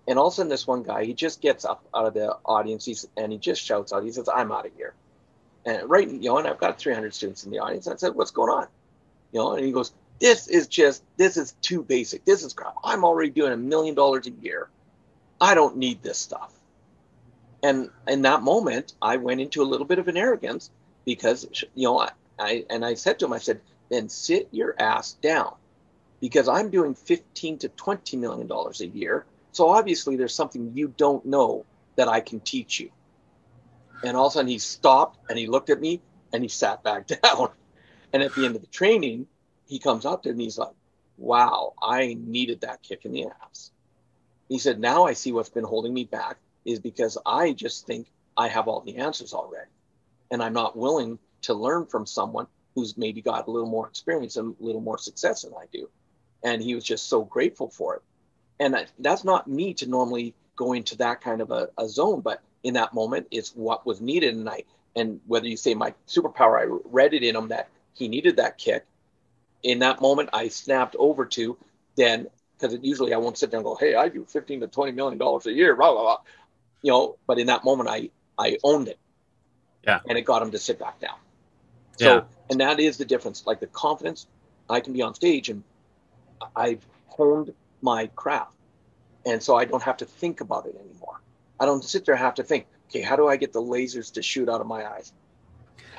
Speaker 1: And all of a sudden, this one guy, he just gets up out of the audience he's, and he just shouts out, he says, I'm out of here. And right, you know, and I've got 300 students in the audience. I said, What's going on? You know, and he goes, This is just, this is too basic. This is crap. I'm already doing a million dollars a year. I don't need this stuff. And in that moment, I went into a little bit of an arrogance because, you know, I, I and I said to him, I said, Then sit your ass down because I'm doing 15 to 20 million dollars a year so obviously, there's something you don't know that I can teach you. And all of a sudden, he stopped and he looked at me and he sat back (laughs) down. And at the end of the training, he comes up to me and he's like, Wow, I needed that kick in the ass. He said, Now I see what's been holding me back is because I just think I have all the answers already. And I'm not willing to learn from someone who's maybe got a little more experience and a little more success than I do. and he was just so grateful for it. And that, that's not me to normally go into that kind of a, a zone, but in that moment, it's what was needed. And I, and whether you say my superpower, I read it in him that he needed that kick. In that moment, I snapped over to then because usually I won't sit there and go, "Hey, I do 15 to 20 million dollars a year," blah blah blah, you know. But in that moment, I I owned it.
Speaker 3: Yeah.
Speaker 1: And it got him to sit back down. So,
Speaker 3: Yeah.
Speaker 1: and that is the difference. Like the confidence, I can be on stage and I've honed my craft. And so I don't have to think about it anymore. I don't sit there and have to think, okay, how do I get the lasers to shoot out of my eyes? (laughs)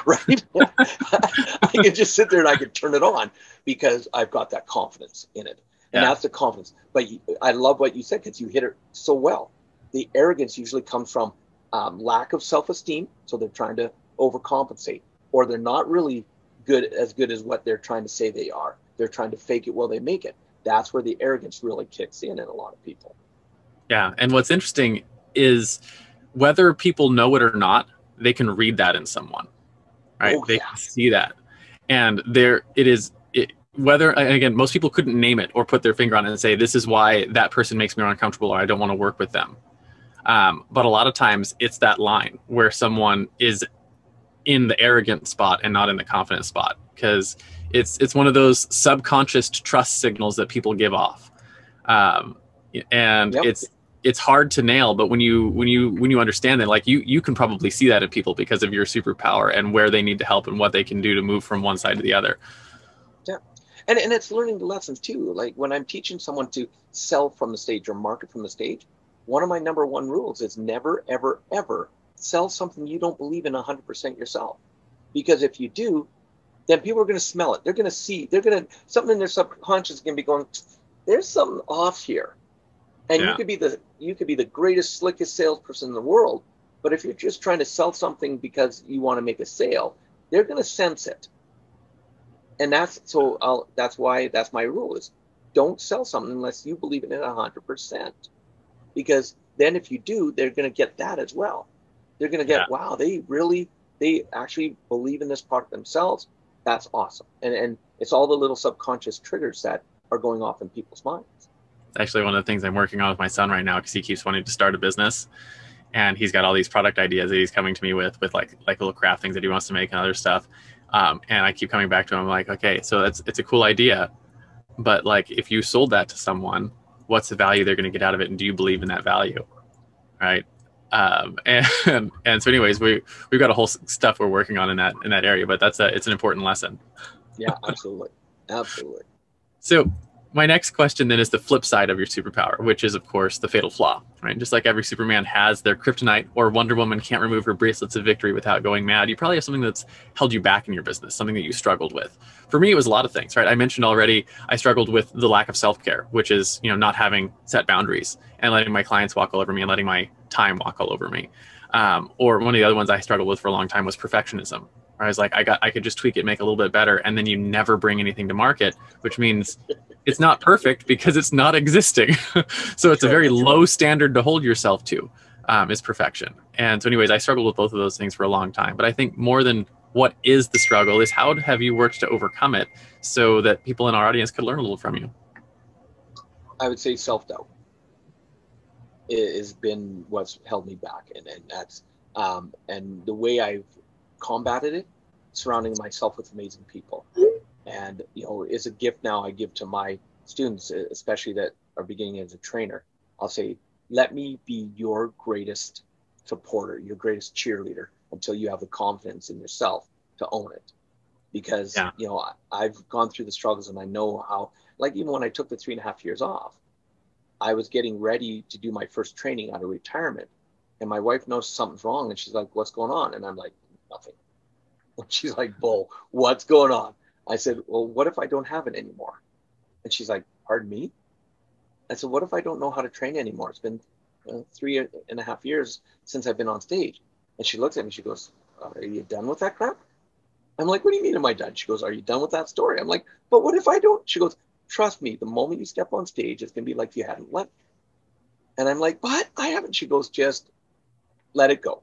Speaker 1: Right? (laughs) I can just sit there and I can turn it on because I've got that confidence in it. And that's the confidence. But you, I love what you said because you hit it so well. The arrogance usually comes from um, lack of self-esteem. So they're trying to overcompensate or they're not really good as good as what they're trying to say they are. They're trying to fake it while they make it. That's where the arrogance really kicks in in a lot of people.
Speaker 3: Yeah. And what's interesting is whether people know it or not, they can read that in someone, right?
Speaker 1: Oh,
Speaker 3: they
Speaker 1: yeah.
Speaker 3: can see that. And there it is. It, whether, again, most people couldn't name it or put their finger on it and say, this is why that person makes me uncomfortable or I don't want to work with them. Um, but a lot of times it's that line where someone is in the arrogant spot and not in the confident spot because it's it's one of those subconscious trust signals that people give off um, and
Speaker 1: Yep.
Speaker 3: it's it's hard to nail but when you when you when you understand it like you you can probably see that in people because of your superpower and where they need to help and what they can do to move from one side to the other
Speaker 1: And, and it's learning the lessons too. Like when I'm teaching someone to sell from the stage or market from the stage, one of my number one rules is never, ever, ever sell something you don't believe in 100% yourself. Because if you do, then people are going to smell it. They're going to see, they're going to, something in their subconscious is going to be going, there's something off here. And
Speaker 3: Yeah.
Speaker 1: you could be the, you could be the greatest, slickest salesperson in the world. But if you're just trying to sell something because you want to make a sale, they're going to sense it and that's so I'll, that's why that's my rule is don't sell something unless you believe in it 100% because then if you do they're going to get that as well they're going to get
Speaker 3: Yeah.
Speaker 1: wow they really they actually believe in this product themselves that's awesome and and it's all the little subconscious triggers that are going off in people's minds
Speaker 3: actually one of the things I'm working on with my son right now because he keeps wanting to start a business, and he's got all these product ideas that he's coming to me with, with like like little craft things that he wants to make and other stuff. Um, and I keep coming back to him like, okay, so that's it's a cool idea, but like if you sold that to someone, what's the value they're going to get out of it, and do you believe in that value, right? Um, (laughs) and and so anyways, we we've got a whole stuff we're working on in that in that area, but that's a it's an important lesson.
Speaker 1: yeah (laughs) absolutely absolutely
Speaker 3: So my next question then is the flip side of your superpower, which is of course the fatal flaw, right? Just like every Superman has their kryptonite or Wonder Woman can't remove her bracelets of victory without going mad, you probably have something that's held you back in your business, something that you struggled with. For me, it was a lot of things, right? I mentioned already I struggled with the lack of self-care, which is, you know, not having set boundaries and letting my clients walk all over me and letting my time walk all over me. Um, or one of the other ones I struggled with for a long time was perfectionism. Where I was like, I got, I could just tweak it, make it a little bit better, and then you never bring anything to market, which means it's not perfect because it's not existing. (laughs) so it's a very low standard to hold yourself to, um, is perfection. And so, anyways, I struggled with both of those things for a long time. But I think more than what is the struggle is how have you worked to overcome it so that people in our audience could learn a little from you.
Speaker 1: I would say self doubt has been what's held me back, and and that's um, and the way I've combated it, surrounding myself with amazing people, and you know, is a gift now I give to my students, especially that are beginning as a trainer. I'll say, let me be your greatest supporter, your greatest cheerleader, until you have the confidence in yourself to own it. Because
Speaker 3: Yeah.
Speaker 1: you know, I, I've gone through the struggles, and I know how. Like even when I took the three and a half years off, I was getting ready to do my first training out of retirement. And my wife noticed something's wrong and she's like, What's going on? And I'm like, Nothing. (laughs) And she's like, Bull, what's going on? I said, Well, what if I don't have it anymore? And she's like, Pardon me? I said, What if I don't know how to train anymore? It's been uh, three and a half years since I've been on stage. And she looks at me, she goes, Are you done with that crap? I'm like, What do you mean, am I done? She goes, Are you done with that story? I'm like, But what if I don't? She goes, Trust me, the moment you step on stage, it's going to be like you hadn't left. And I'm like, But I haven't. She goes, Just let it go.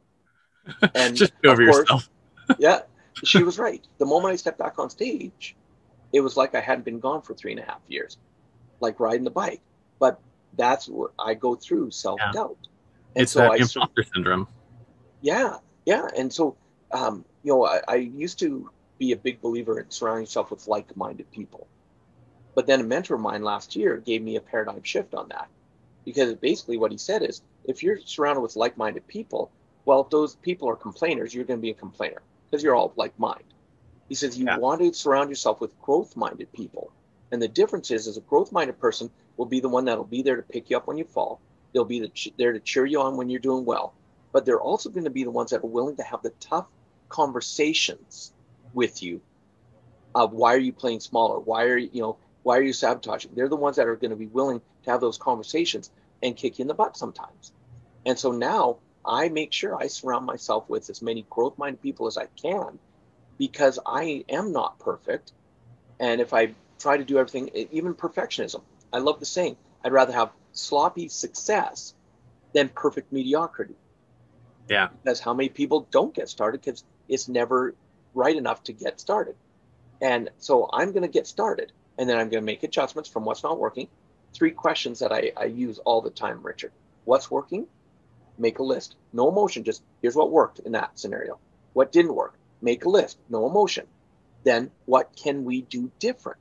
Speaker 1: (laughs) And
Speaker 3: Just get over
Speaker 1: course,
Speaker 3: yourself. (laughs)
Speaker 1: yeah, she was right. The moment I stepped back on stage, it was like I hadn't been gone for three and a half years. like riding the bike. But that's what I go through self doubt.
Speaker 3: Yeah. It's so that I, imposter syndrome.
Speaker 1: Yeah, yeah. And so, um, you know, I, I used to be a big believer in surrounding yourself with like minded people. But then a mentor of mine last year gave me a paradigm shift on that. Because basically what he said is if you're surrounded with like minded people, well, if those people are complainers, you're going to be a complainer because you're all like mind. He says you yeah. want to surround yourself with growth minded people. And the difference is, is a growth minded person will be the one that'll be there to pick you up when you fall. They'll be the, there to cheer you on when you're doing well. But they're also going to be the ones that are willing to have the tough conversations with you of why are you playing smaller? Why are you, you know, why are you sabotaging? They're the ones that are going to be willing to have those conversations and kick you in the butt sometimes. And so now I make sure I surround myself with as many growth minded people as I can because I am not perfect. And if I try to do everything, even perfectionism, I love the saying, I'd rather have sloppy success than perfect mediocrity.
Speaker 3: Yeah.
Speaker 1: That's how many people don't get started because it's never right enough to get started. And so I'm going to get started and then I'm going to make adjustments from what's not working. Three questions that I, I use all the time, Richard. What's working? Make a list. No emotion, just here's what worked in that scenario. What didn't work? Make a list. No emotion. Then what can we do different?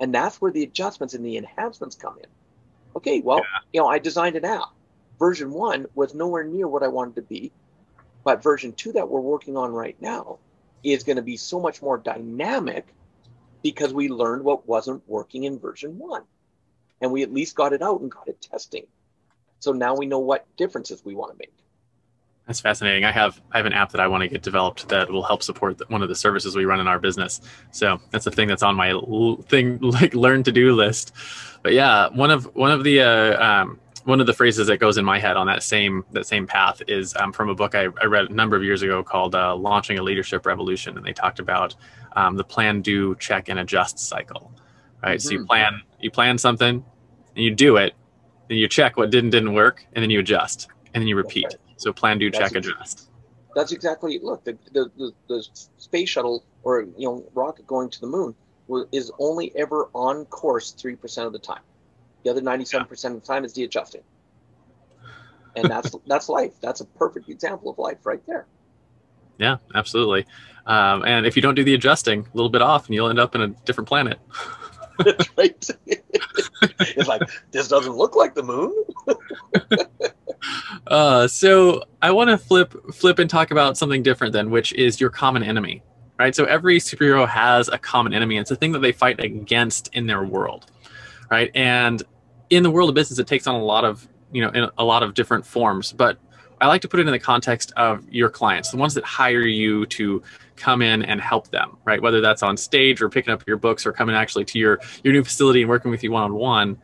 Speaker 1: And that's where the adjustments and the enhancements come in. Okay, well, yeah. you know, I designed an app. Version one was nowhere near what I wanted to be. But version two that we're working on right now is going to be so much more dynamic because we learned what wasn't working in version one. And we at least got it out and got it testing. So now we know what differences we want to make.
Speaker 3: That's fascinating. I have I have an app that I want to get developed that will help support one of the services we run in our business. So that's the thing that's on my thing (laughs) like learn to do list. But yeah, one of one of the uh, um, one of the phrases that goes in my head on that same that same path is um, from a book I, I, read a number of years ago called uh, "Launching a Leadership Revolution," and they talked about um, the plan, do, check, and adjust cycle. Right. Mm-hmm. So you mm-hmm. plan you plan something, and you do it, and you check what didn't didn't work, and then you adjust, and then you repeat. Okay. So plan, do, check, that's adjust.
Speaker 1: That's exactly look the, the the, the space shuttle or you know rocket going to the moon is only ever on course three percent of the time. The other 97% of the time is the adjusting. And that's (laughs) that's life. That's a perfect example of life right there.
Speaker 3: Yeah, absolutely. Um, and if you don't do the adjusting, a little bit off, and you'll end up in a different planet.
Speaker 1: that's (laughs) right. (laughs) it's like this doesn't look like the moon. (laughs)
Speaker 3: uh, so I want to flip flip and talk about something different then, which is your common enemy. Right. So every superhero has a common enemy. It's a thing that they fight against in their world. Right. And in the world of business, it takes on a lot of you know in a lot of different forms. But I like to put it in the context of your clients, the ones that hire you to come in and help them, right? Whether that's on stage or picking up your books or coming actually to your your new facility and working with you one on one.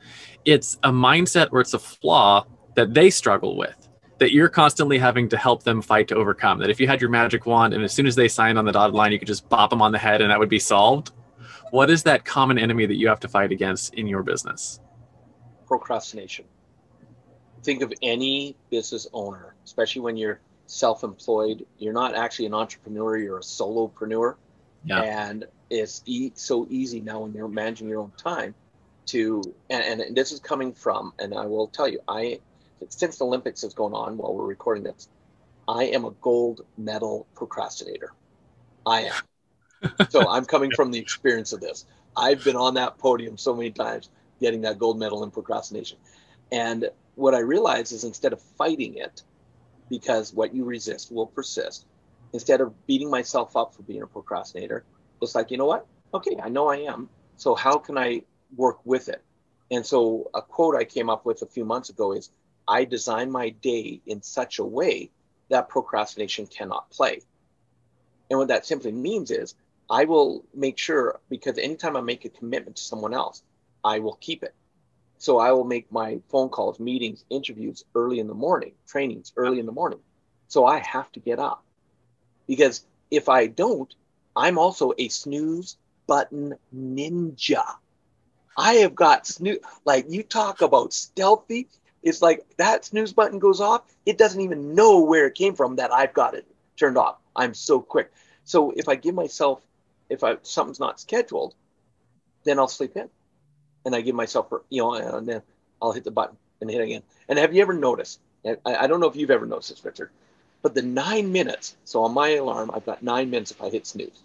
Speaker 3: It's a mindset or it's a flaw that they struggle with that you're constantly having to help them fight to overcome. That if you had your magic wand and as soon as they signed on the dotted line, you could just bop them on the head and that would be solved. What is that common enemy that you have to fight against in your business?
Speaker 1: procrastination. Think of any business owner, especially when you're self-employed. You're not actually an entrepreneur; you're a solopreneur, yeah. and it's e- so easy now when you're managing your own time to. And, and this is coming from, and I will tell you, I since the Olympics is going on while we're recording this, I am a gold medal procrastinator. I am. (laughs) so I'm coming from the experience of this. I've been on that podium so many times getting that gold medal in procrastination. And what I realized is instead of fighting it, because what you resist will persist, instead of beating myself up for being a procrastinator, it's like, you know what? Okay, I know I am. So how can I work with it? And so a quote I came up with a few months ago is I design my day in such a way that procrastination cannot play. And what that simply means is I will make sure because anytime I make a commitment to someone else, I will keep it. So I will make my phone calls, meetings, interviews early in the morning, trainings early in the morning. So I have to get up because if I don't, I'm also a snooze button ninja. I have got snooze, like you talk about stealthy. It's like that snooze button goes off. It doesn't even know where it came from that I've got it turned off. I'm so quick. So if I give myself, if I, something's not scheduled, then I'll sleep in and I give myself, for you know, and then I'll hit the button and hit again. And have you ever noticed? I, I don't know if you've ever noticed this, Richard, but the nine minutes. So on my alarm, I've got nine minutes if I hit snooze.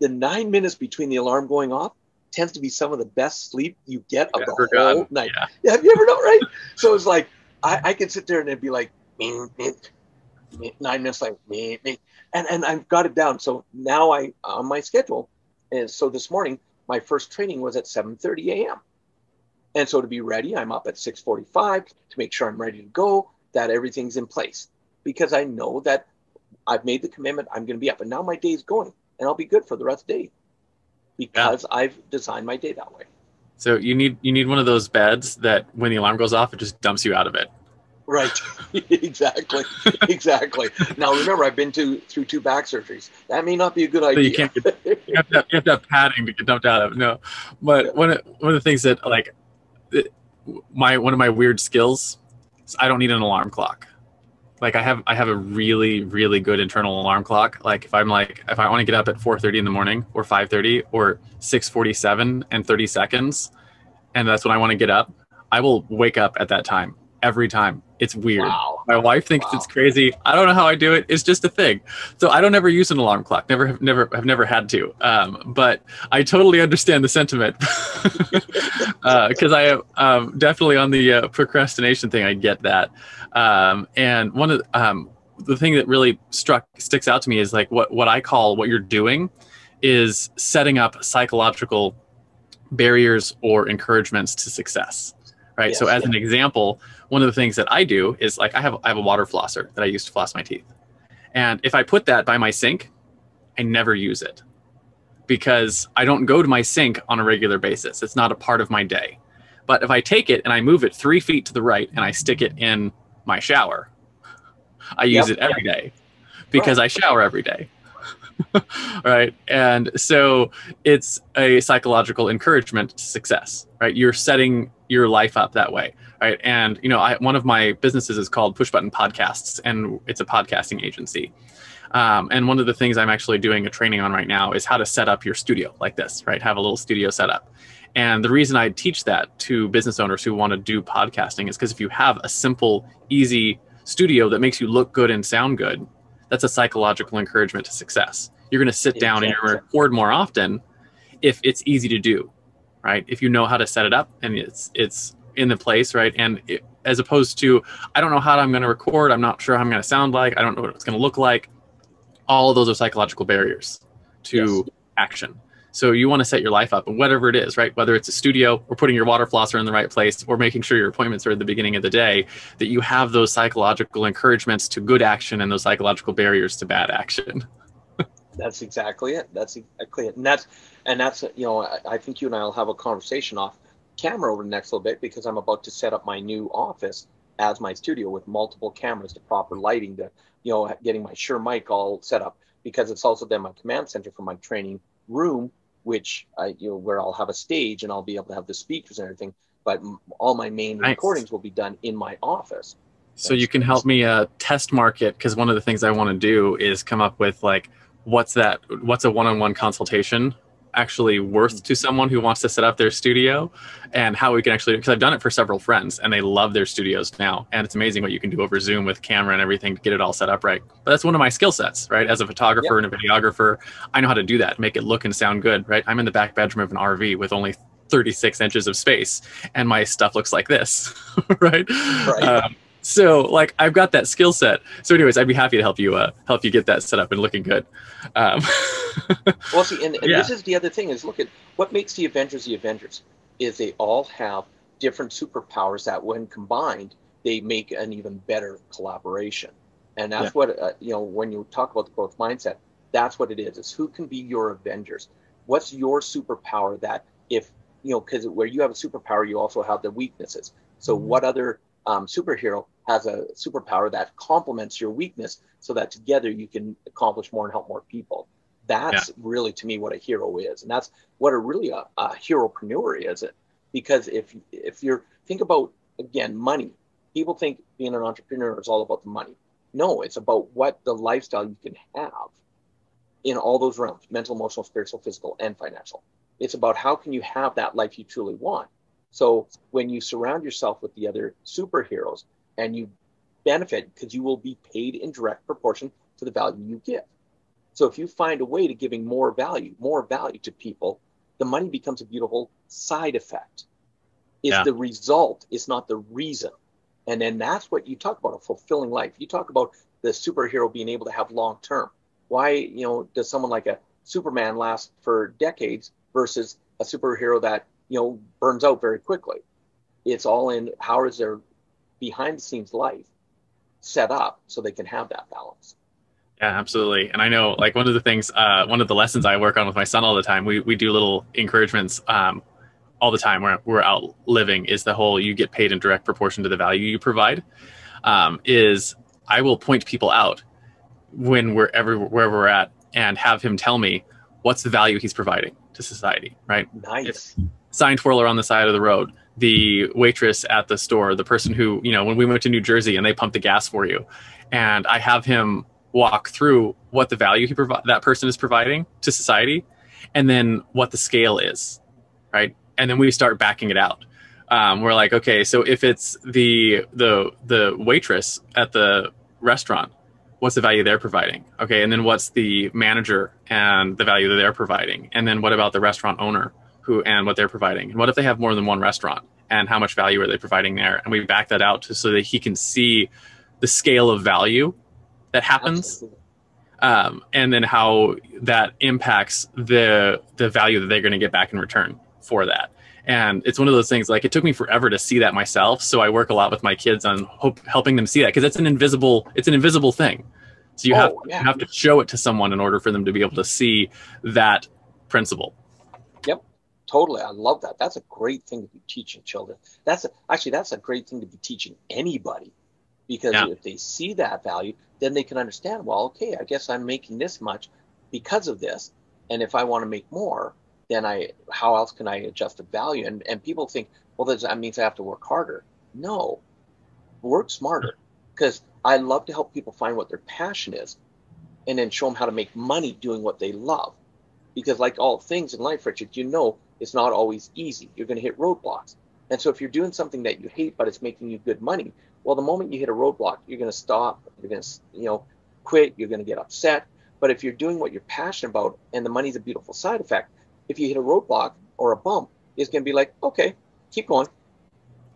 Speaker 1: The nine minutes between the alarm going off tends to be some of the best sleep you get of the whole night. Yeah. Have you ever known, right? so it's like I, I can sit there and it'd be like nine minutes, like me, me. and and I've got it down. So now I on my schedule, and so this morning my first training was at 7:30 a.m. And so to be ready, I'm up at 6:45 to make sure I'm ready to go, that everything's in place, because I know that I've made the commitment. I'm going to be up, and now my day's going, and I'll be good for the rest of the day because yeah. I've designed my day that way.
Speaker 3: So you need you need one of those beds that when the alarm goes off, it just dumps you out of it.
Speaker 1: Right. (laughs) exactly. (laughs) exactly. Now remember, I've been to through two back surgeries. That may not be a good idea. So
Speaker 3: you can't get, you have, to have, you have to have padding to get dumped out of. No, but yeah. one of, one of the things that like my one of my weird skills is I don't need an alarm clock like I have I have a really really good internal alarm clock. Like if I'm like if I want to get up at 4:30 in the morning or 5:30 or 6:47 and 30 seconds, and that's when I want to get up, I will wake up at that time every time. It's weird. Wow. My wife thinks wow. it's crazy. I don't know how I do it. It's just a thing. So I don't ever use an alarm clock. Never have never have never had to. Um, but I totally understand the sentiment because (laughs) uh, I am um, definitely on the uh, procrastination thing. I get that. Um, and one of um, the thing that really struck sticks out to me is like what what I call what you're doing is setting up psychological barriers or encouragements to success right? Yes, so as yeah. an example, one of the things that I do is like I have I have a water flosser that I use to floss my teeth. And if I put that by my sink, I never use it because I don't go to my sink on a regular basis. It's not a part of my day. But if I take it and I move it three feet to the right and I stick it in my shower, I use yep, it every day because right. I shower every day. (laughs) right. And so it's a psychological encouragement to success, right? You're setting your life up that way. Right. And, you know, I, one of my businesses is called Push Button Podcasts, and it's a podcasting agency. Um, and one of the things I'm actually doing a training on right now is how to set up your studio like this, right? Have a little studio set up. And the reason I teach that to business owners who want to do podcasting is because if you have a simple, easy studio that makes you look good and sound good, that's a psychological encouragement to success. You're going to sit down and you're going to record more often if it's easy to do, right? If you know how to set it up and it's it's in the place, right? And it, as opposed to I don't know how I'm going to record, I'm not sure how I'm going to sound like, I don't know what it's going to look like. All of those are psychological barriers to yes. action. So you want to set your life up, and whatever it is, right? Whether it's a studio or putting your water flosser in the right place or making sure your appointments are at the beginning of the day, that you have those psychological encouragements to good action and those psychological barriers to bad action. (laughs)
Speaker 1: that's exactly it. That's exactly it. And that's and that's you know I, I think you and I will have a conversation off camera over the next little bit because I'm about to set up my new office as my studio with multiple cameras, the proper lighting, the you know getting my Shure mic all set up because it's also then my command center for my training room which I, you know, where I'll have a stage and I'll be able to have the speakers and everything. But all my main nice. recordings will be done in my office.
Speaker 3: So you can help me uh, test market because one of the things I want to do is come up with like, what's that? What's a one-on-one consultation actually worth to someone who wants to set up their studio and how we can actually because I've done it for several friends and they love their studios now and it's amazing what you can do over Zoom with camera and everything to get it all set up right. But that's one of my skill sets, right? As a photographer yep. and a videographer, I know how to do that, make it look and sound good, right? I'm in the back bedroom of an RV with only 36 inches of space and my stuff looks like this, (laughs) right? Right. Um, so like I've got that skill set. So anyways, I'd be happy to help you uh, help you get that set up and looking good. Um, (laughs)
Speaker 1: well, see, and, and yeah. this is the other thing is look at what makes the Avengers the Avengers is they all have different superpowers that when combined they make an even better collaboration. And that's yeah. what uh, you know when you talk about the growth mindset, that's what it is. Is who can be your Avengers? What's your superpower that if you know because where you have a superpower, you also have the weaknesses. So mm-hmm. what other um, superhero has a superpower that complements your weakness so that together you can accomplish more and help more people. That's yeah. really to me what a hero is. And that's what a really a, a heropreneur is it. Because if if you're think about again money, people think being an entrepreneur is all about the money. No, it's about what the lifestyle you can have in all those realms mental, emotional, spiritual, physical, and financial. It's about how can you have that life you truly want So when you surround yourself with the other superheroes and you benefit because you will be paid in direct proportion to the value you give. So if you find a way to giving more value, more value to people, the money becomes a beautiful side effect. It's
Speaker 3: Yeah.
Speaker 1: the result, it's not the reason. And then that's what you talk about a fulfilling life. You talk about the superhero being able to have long term. Why, you know, does someone like a Superman last for decades versus a superhero that, you know, burns out very quickly? It's all in how is their behind the scenes life set up so they can have that balance.
Speaker 3: Yeah, absolutely. And I know, like one of the things, uh, one of the lessons I work on with my son all the time, we we do little encouragements um, all the time. Where we're out living is the whole you get paid in direct proportion to the value you provide. Um, is I will point people out when we're every wherever we're at and have him tell me what's the value he's providing to society. Right
Speaker 1: Nice.
Speaker 3: Sign twirler on the side of the road, the waitress at the store, the person who, you know, when we went to New Jersey and they pumped the gas for you. And I have him walk through what the value he provi- that person is providing to society and then what the scale is, right? And then we start backing it out. Um, we're like, okay, so if it's the the the waitress at the restaurant, what's the value they're providing? Okay, and then what's the manager and the value that they're providing? And then what about the restaurant owner? Who and what they're providing. And what if they have more than one restaurant? And how much value are they providing there? And we back that out to, so that he can see the scale of value that happens. Um, and then how that impacts the the value that they're going to get back in return for that. And it's one of those things like it took me forever to see that myself. So i work a lot with my kids on hope, helping them see that because it's an invisible it's an invisible thing. So you have
Speaker 1: Oh, yeah.
Speaker 3: you have to show it to someone in order for them to be able to see that principle
Speaker 1: Totally. I love that. That's a great thing to be teaching children. That's a, actually that's a great thing to be teaching anybody because
Speaker 3: Yeah.
Speaker 1: if they see that value, then they can understand, well, okay, I guess I'm making this much because of this. And if I want to make more, then I how else can I adjust the value? And and people think, well, that means I have to work harder? No. Work smarter. Because I love to help people find what their passion is and then show them how to make money doing what they love. Because like all things in life, Richard, you know it's not always easy. You're going to hit roadblocks. And so if you're doing something that you hate, but it's making you good money, well, the moment you hit a roadblock, you're going to stop. You're going to, you know, quit. You're going to get upset. But if you're doing what you're passionate about, and the money's a beautiful side effect, if you hit a roadblock or a bump, it's going to be like, okay, keep going.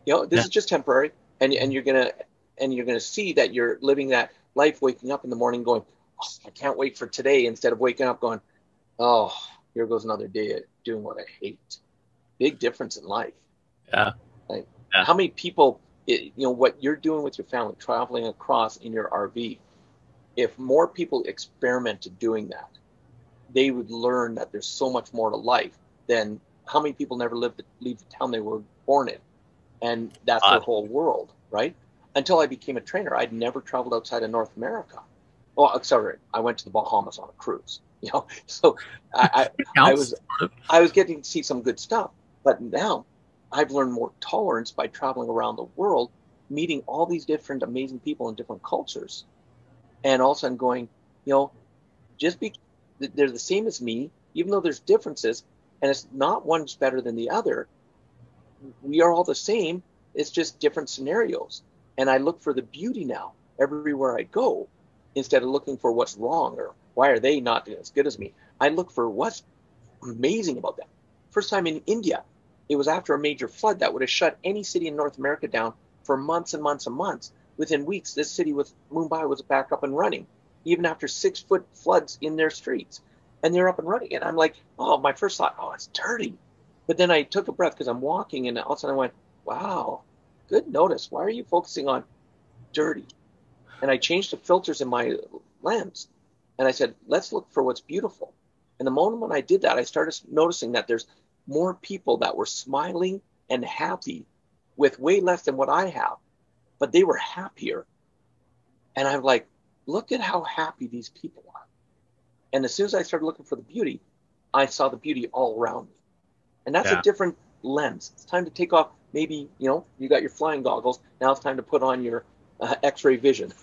Speaker 1: You know, this
Speaker 3: Yeah.
Speaker 1: is just temporary, and and you're gonna and you're gonna see that you're living that life, waking up in the morning, going, oh, I can't wait for today, instead of waking up going, oh, here goes another day doing what I hate. Big difference in life.
Speaker 3: Yeah.
Speaker 1: Like,
Speaker 3: Yeah.
Speaker 1: how many people, it, you know, what you're doing with your family, traveling across in your RV, if more people experimented doing that, they would learn that there's so much more to life than how many people never lived to leave the town they were born in. And that's their
Speaker 3: Odd.
Speaker 1: whole world, right? Until I became a trainer, I'd never traveled outside of North America. Oh, well, sorry, I went to the Bahamas on a cruise. (laughs) You know, so I, I, I was. I was getting to see some good stuff, but now I've learned more tolerance by traveling around the world, meeting all these different amazing people in different cultures, and all of a sudden going, you know, just be they're the same as me, even though there's differences, and it's not one's better than the other. We are all the same. It's just different scenarios, and I look for the beauty now everywhere I go, instead of looking for what's wrong or why are they not as good as me. I look for what's amazing about them. First time in India, it was after a major flood that would have shut any city in North America down for months and months and months. Within weeks, this city with Mumbai was back up and running, even after six foot floods in their streets, and they're up and running. And I'm like, oh, my first thought, oh, it's dirty. But then I took a breath because I'm walking, and all of a sudden I went, wow, good notice. Why are you focusing on dirty? And I changed the filters in my lens, and I said, let's look for what's beautiful. And the moment when I did that, I started noticing that there's more people that were smiling and happy with way less than what I have, but they were happier. And I'm like, look at how happy these people are. And as soon as I started looking for the beauty, I saw the beauty all around me. And that's
Speaker 3: Yeah.
Speaker 1: a different lens. It's time to take off. Maybe, you know, you got your flying goggles. Now it's time to put on your uh, x ray vision. (laughs)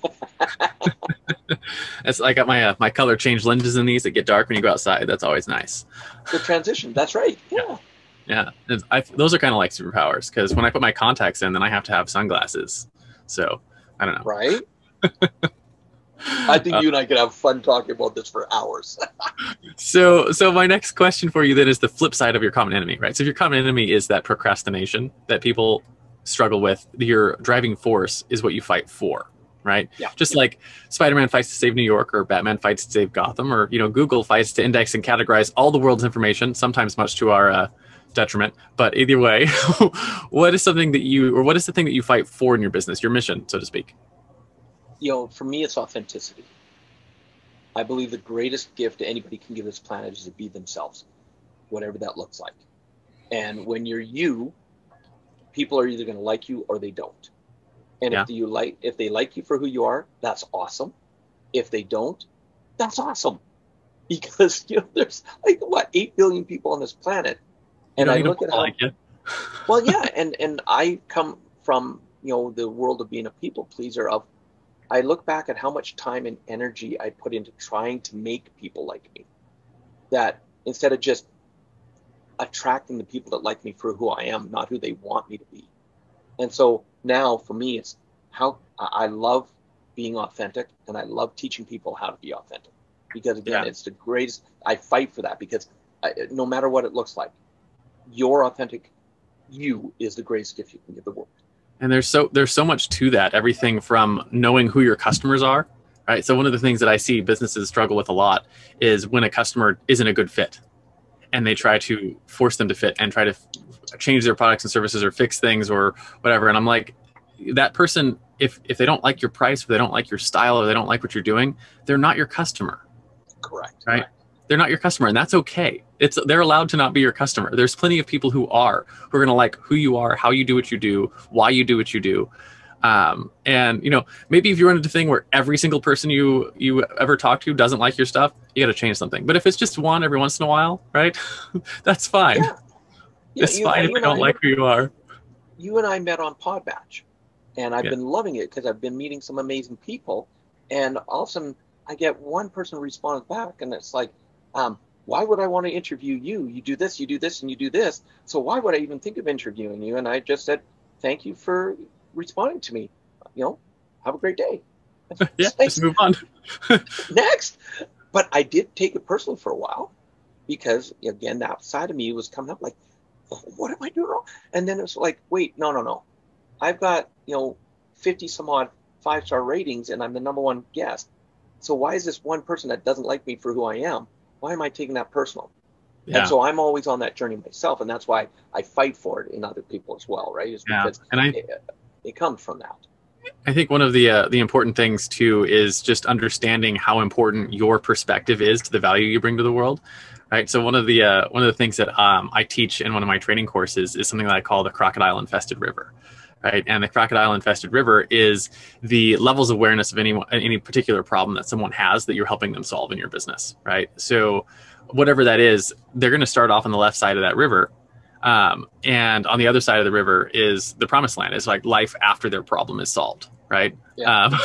Speaker 3: It's I got my uh, my color change lenses in these that get dark when you go outside. That's always nice.
Speaker 1: the transition. That's right. Yeah.
Speaker 3: Yeah, I, those are kind of like superpowers because when I put my contacts in, then I have to have sunglasses. So I don't know.
Speaker 1: Right. (laughs) I think uh, you and I could have fun talking about this for hours. (laughs)
Speaker 3: so, so my next question for you then is the flip side of your common enemy, right? So, if your common enemy is that procrastination that people struggle with, your driving force is what you fight for, right?
Speaker 1: Yeah.
Speaker 3: Just like Spider-Man fights to save New York, or Batman fights to save Gotham, or you know, Google fights to index and categorize all the world's information, sometimes much to our uh, detriment. But either way, (laughs) what is something that you, or what is the thing that you fight for in your business, your mission, so to speak?
Speaker 1: you know, for me, it's authenticity. I believe the greatest gift anybody can give this planet is to be themselves, whatever that looks like. And when you're you, people are either going to like you or they don't. And yeah. if you like, if they like you for who you are, that's awesome. If they don't, that's awesome, (laughs) because you know there's like what eight billion people on this planet,
Speaker 3: and I look at how. Like (laughs)
Speaker 1: well, yeah, (laughs) and and I come from you know the world of being a people pleaser of I look back at how much time and energy I put into trying to make people like me. That instead of just attracting the people that like me for who I am, not who they want me to be. And so now for me, it's how I love being authentic and I love teaching people how to be authentic because again, yeah. it's the greatest. I fight for that because I, no matter what it looks like, your authentic you is the greatest gift you can give the world
Speaker 3: and there's so there's so much to that everything from knowing who your customers are right so one of the things that i see businesses struggle with a lot is when a customer isn't a good fit and they try to force them to fit and try to f- change their products and services or fix things or whatever. And i'm like that person if if they don't like your price or they don't like your style or they don't like what you're doing they're not your customer.
Speaker 1: Correct.
Speaker 3: Right? They're not your customer and that's okay. It's they're allowed to not be your customer. There's plenty of people who are who are going to like who you are how you do what you do why you do what you do um, and you know maybe if you run into a thing where every single person you you ever talk to doesn't like your stuff you got to change something but if it's just one every once in a while right (laughs) that's fine yeah. Yeah, it's fine if they don't I, like who you are
Speaker 1: you and i met on podmatch and i've yeah. been loving it because i've been meeting some amazing people and all of a sudden i get one person responds back and it's like um, why would I want to interview you? You do this, you do this, and you do this. So why would I even think of interviewing you? And I just said, thank you for responding to me. You know, have a great day. (laughs)
Speaker 3: yeah, let's move on. (laughs)
Speaker 1: Next. But I did take it personally for a while because, again, that side of me was coming up like, what am I doing wrong? And then it was like, wait, no, no, no. I've got, you know, 50 some odd five star ratings and I'm the number one guest. So why is this one person that doesn't like me for who I am? why am I taking that personal? Yeah. And so I'm always on that journey myself, and that's why I fight for it in other people as well, right? Is
Speaker 3: yeah. and I,
Speaker 1: it, it comes from that.
Speaker 3: I think one of the uh, the important things too is just understanding how important your perspective is to the value you bring to the world. Right. So one of the uh, one of the things that um, I teach in one of my training courses is something that I call the crocodile infested river right? And the crocodile infested river is the levels of awareness of any any particular problem that someone has that you're helping them solve in your business, right? So whatever that is, they're going to start off on the left side of that river. Um, and on the other side of the river is the promised land. Is like life after their problem is solved right? Yeah. um,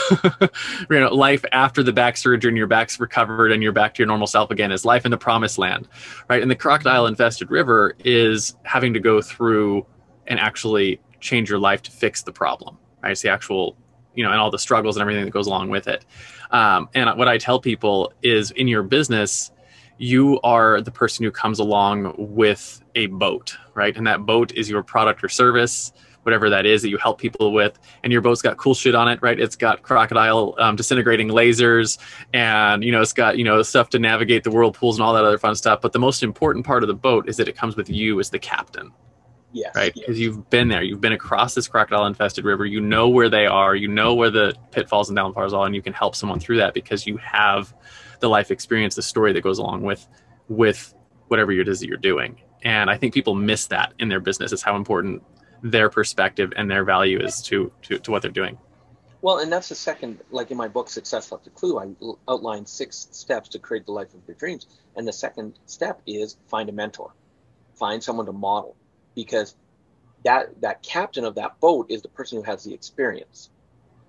Speaker 3: (laughs) you know life after the back surgery and your back's recovered and you're back to your normal self again is life in the promised land right? And the crocodile infested river is having to go through and actually change your life to fix the problem right? It's the actual you know and all the struggles and everything that goes along with it. Um, and what i tell people is in your business you are the person who comes along with a boat right and that boat is your product or service whatever that is that you help people with and your boat's got cool shit on it right it's got crocodile um, disintegrating lasers and you know it's got you know stuff to navigate the whirlpools and all that other fun stuff but the most important part of the boat is that it comes with you as the captain
Speaker 1: Yes.
Speaker 3: Right? Because yes. you've been there. You've been across this crocodile infested river. You know where they are. You know where the pitfalls and downfalls are, and you can help someone through that because you have the life experience, the story that goes along with with whatever it is that you're doing. And I think people miss that in their business is how important their perspective and their value is to, to, to what they're doing.
Speaker 1: Well, and that's the second, like in my book, Success Left a Clue, I outline six steps to create the life of your dreams. And the second step is find a mentor, find someone to model because that that captain of that boat is the person who has the experience.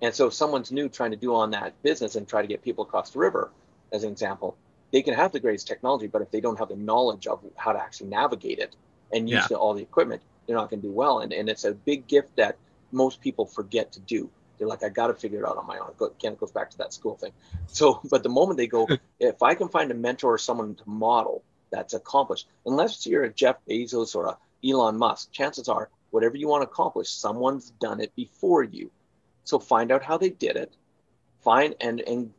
Speaker 1: And so if someone's new trying to do on that business and try to get people across the river, as an example, they can have the greatest technology, but if they don't have the knowledge of how to actually navigate it, and use
Speaker 3: Yeah.
Speaker 1: all the equipment, they're not going to do well. And, and it's a big gift that most people forget to do. They're like, I got to figure it out on my own. Go- Again, it goes back to that school thing. So, (laughs) but the moment they go, (laughs) if I can find a mentor or someone to model that's accomplished, unless you're a Jeff Bezos or a Elon Musk, chances are whatever you want to accomplish, someone's done it before you. So find out how they did it. Find and and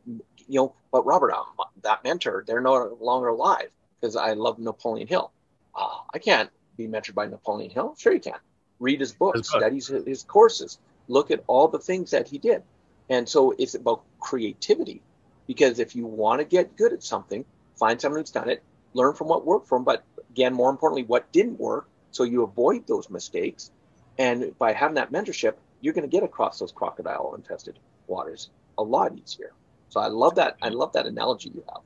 Speaker 1: you know, but Robert, uh, that mentor, they're no longer alive because I love Napoleon Hill. Uh, I can't be mentored by Napoleon Hill. Sure, you can. Read his books, study his, his courses, look at all the things that he did. And so it's about creativity because if you want to get good at something, find someone who's done it, learn from what worked for them, but again, more importantly, what didn't work so you avoid those mistakes. And by having that mentorship, you're going to get across those crocodile infested waters a lot easier. So I love that. I love that analogy you have.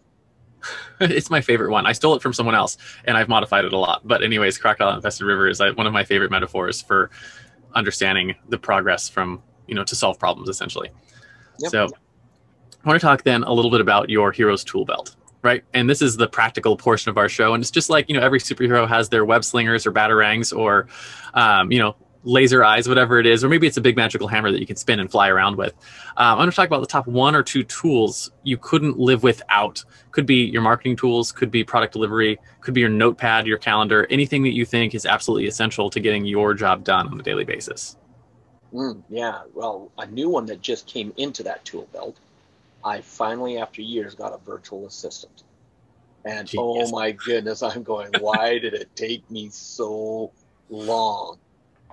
Speaker 1: (laughs)
Speaker 3: it's my favorite one. I stole it from someone else, and I've modified it a lot. But anyways, crocodile infested river is one of my favorite metaphors for understanding the progress from you know to solve problems essentially.
Speaker 1: Yep.
Speaker 3: So I want to talk then a little bit about your hero's tool belt, right? And this is the practical portion of our show, and it's just like you know every superhero has their web slingers or batarangs or um, you know laser eyes, whatever it is, or maybe it's a big magical hammer that you can spin and fly around with. Um, I'm going to talk about the top one or two tools you couldn't live without. Could be your marketing tools, could be product delivery, could be your notepad, your calendar, anything that you think is absolutely essential to getting your job done on a daily basis.
Speaker 1: Mm, yeah. Well, a new one that just came into that tool belt. I finally, after years, got a virtual assistant. And
Speaker 3: Genius.
Speaker 1: oh my goodness, I'm going, why did it take me so long?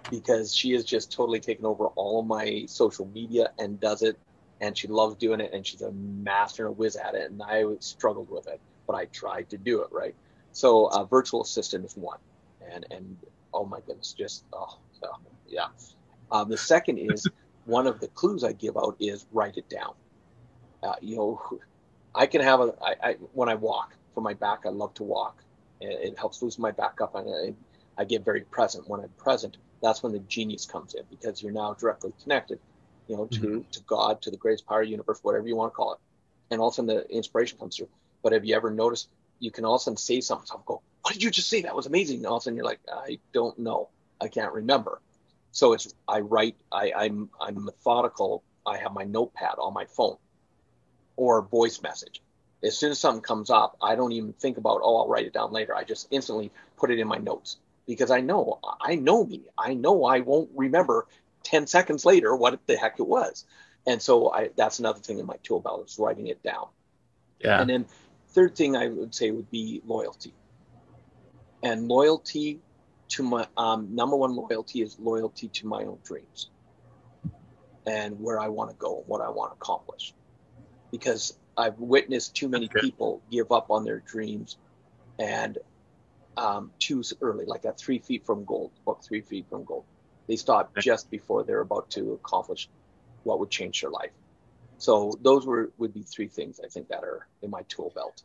Speaker 1: Because she has just totally taken over all of my social media and does it. And she loves doing it. And she's a master and a whiz at it. And I struggled with it, but I tried to do it right. So, a virtual assistant is one. And, and oh my goodness, just, oh, oh, yeah. Um, the second is (laughs) one of the clues I give out is write it down. Uh, you know, I can have a I, I when I walk for my back. I love to walk. It, it helps loosen my back up, and I, I get very present. When I'm present, that's when the genius comes in because you're now directly connected, you know, to mm-hmm. to God, to the greatest power of universe, whatever you want to call it, and all of a sudden the inspiration comes through. But have you ever noticed you can all of a sudden say something, someone go, "What did you just say? That was amazing!" And all of a sudden you're like, "I don't know, I can't remember." So it's I write, I, I'm I'm methodical. I have my notepad on my phone or voice message. As soon as something comes up, I don't even think about, oh, I'll write it down later. I just instantly put it in my notes because I know, I know me. I know I won't remember 10 seconds later what the heck it was. And so I, that's another thing in my tool belt is writing it down.
Speaker 3: Yeah.
Speaker 1: And then third thing I would say would be loyalty. And loyalty to my um, number one loyalty is loyalty to my own dreams and where I want to go, and what I want to accomplish. Because I've witnessed too many people give up on their dreams and um, too early, like at three feet from gold, book three feet from gold. They stop just before they're about to accomplish what would change their life. So those were would be three things I think that are in my tool belt.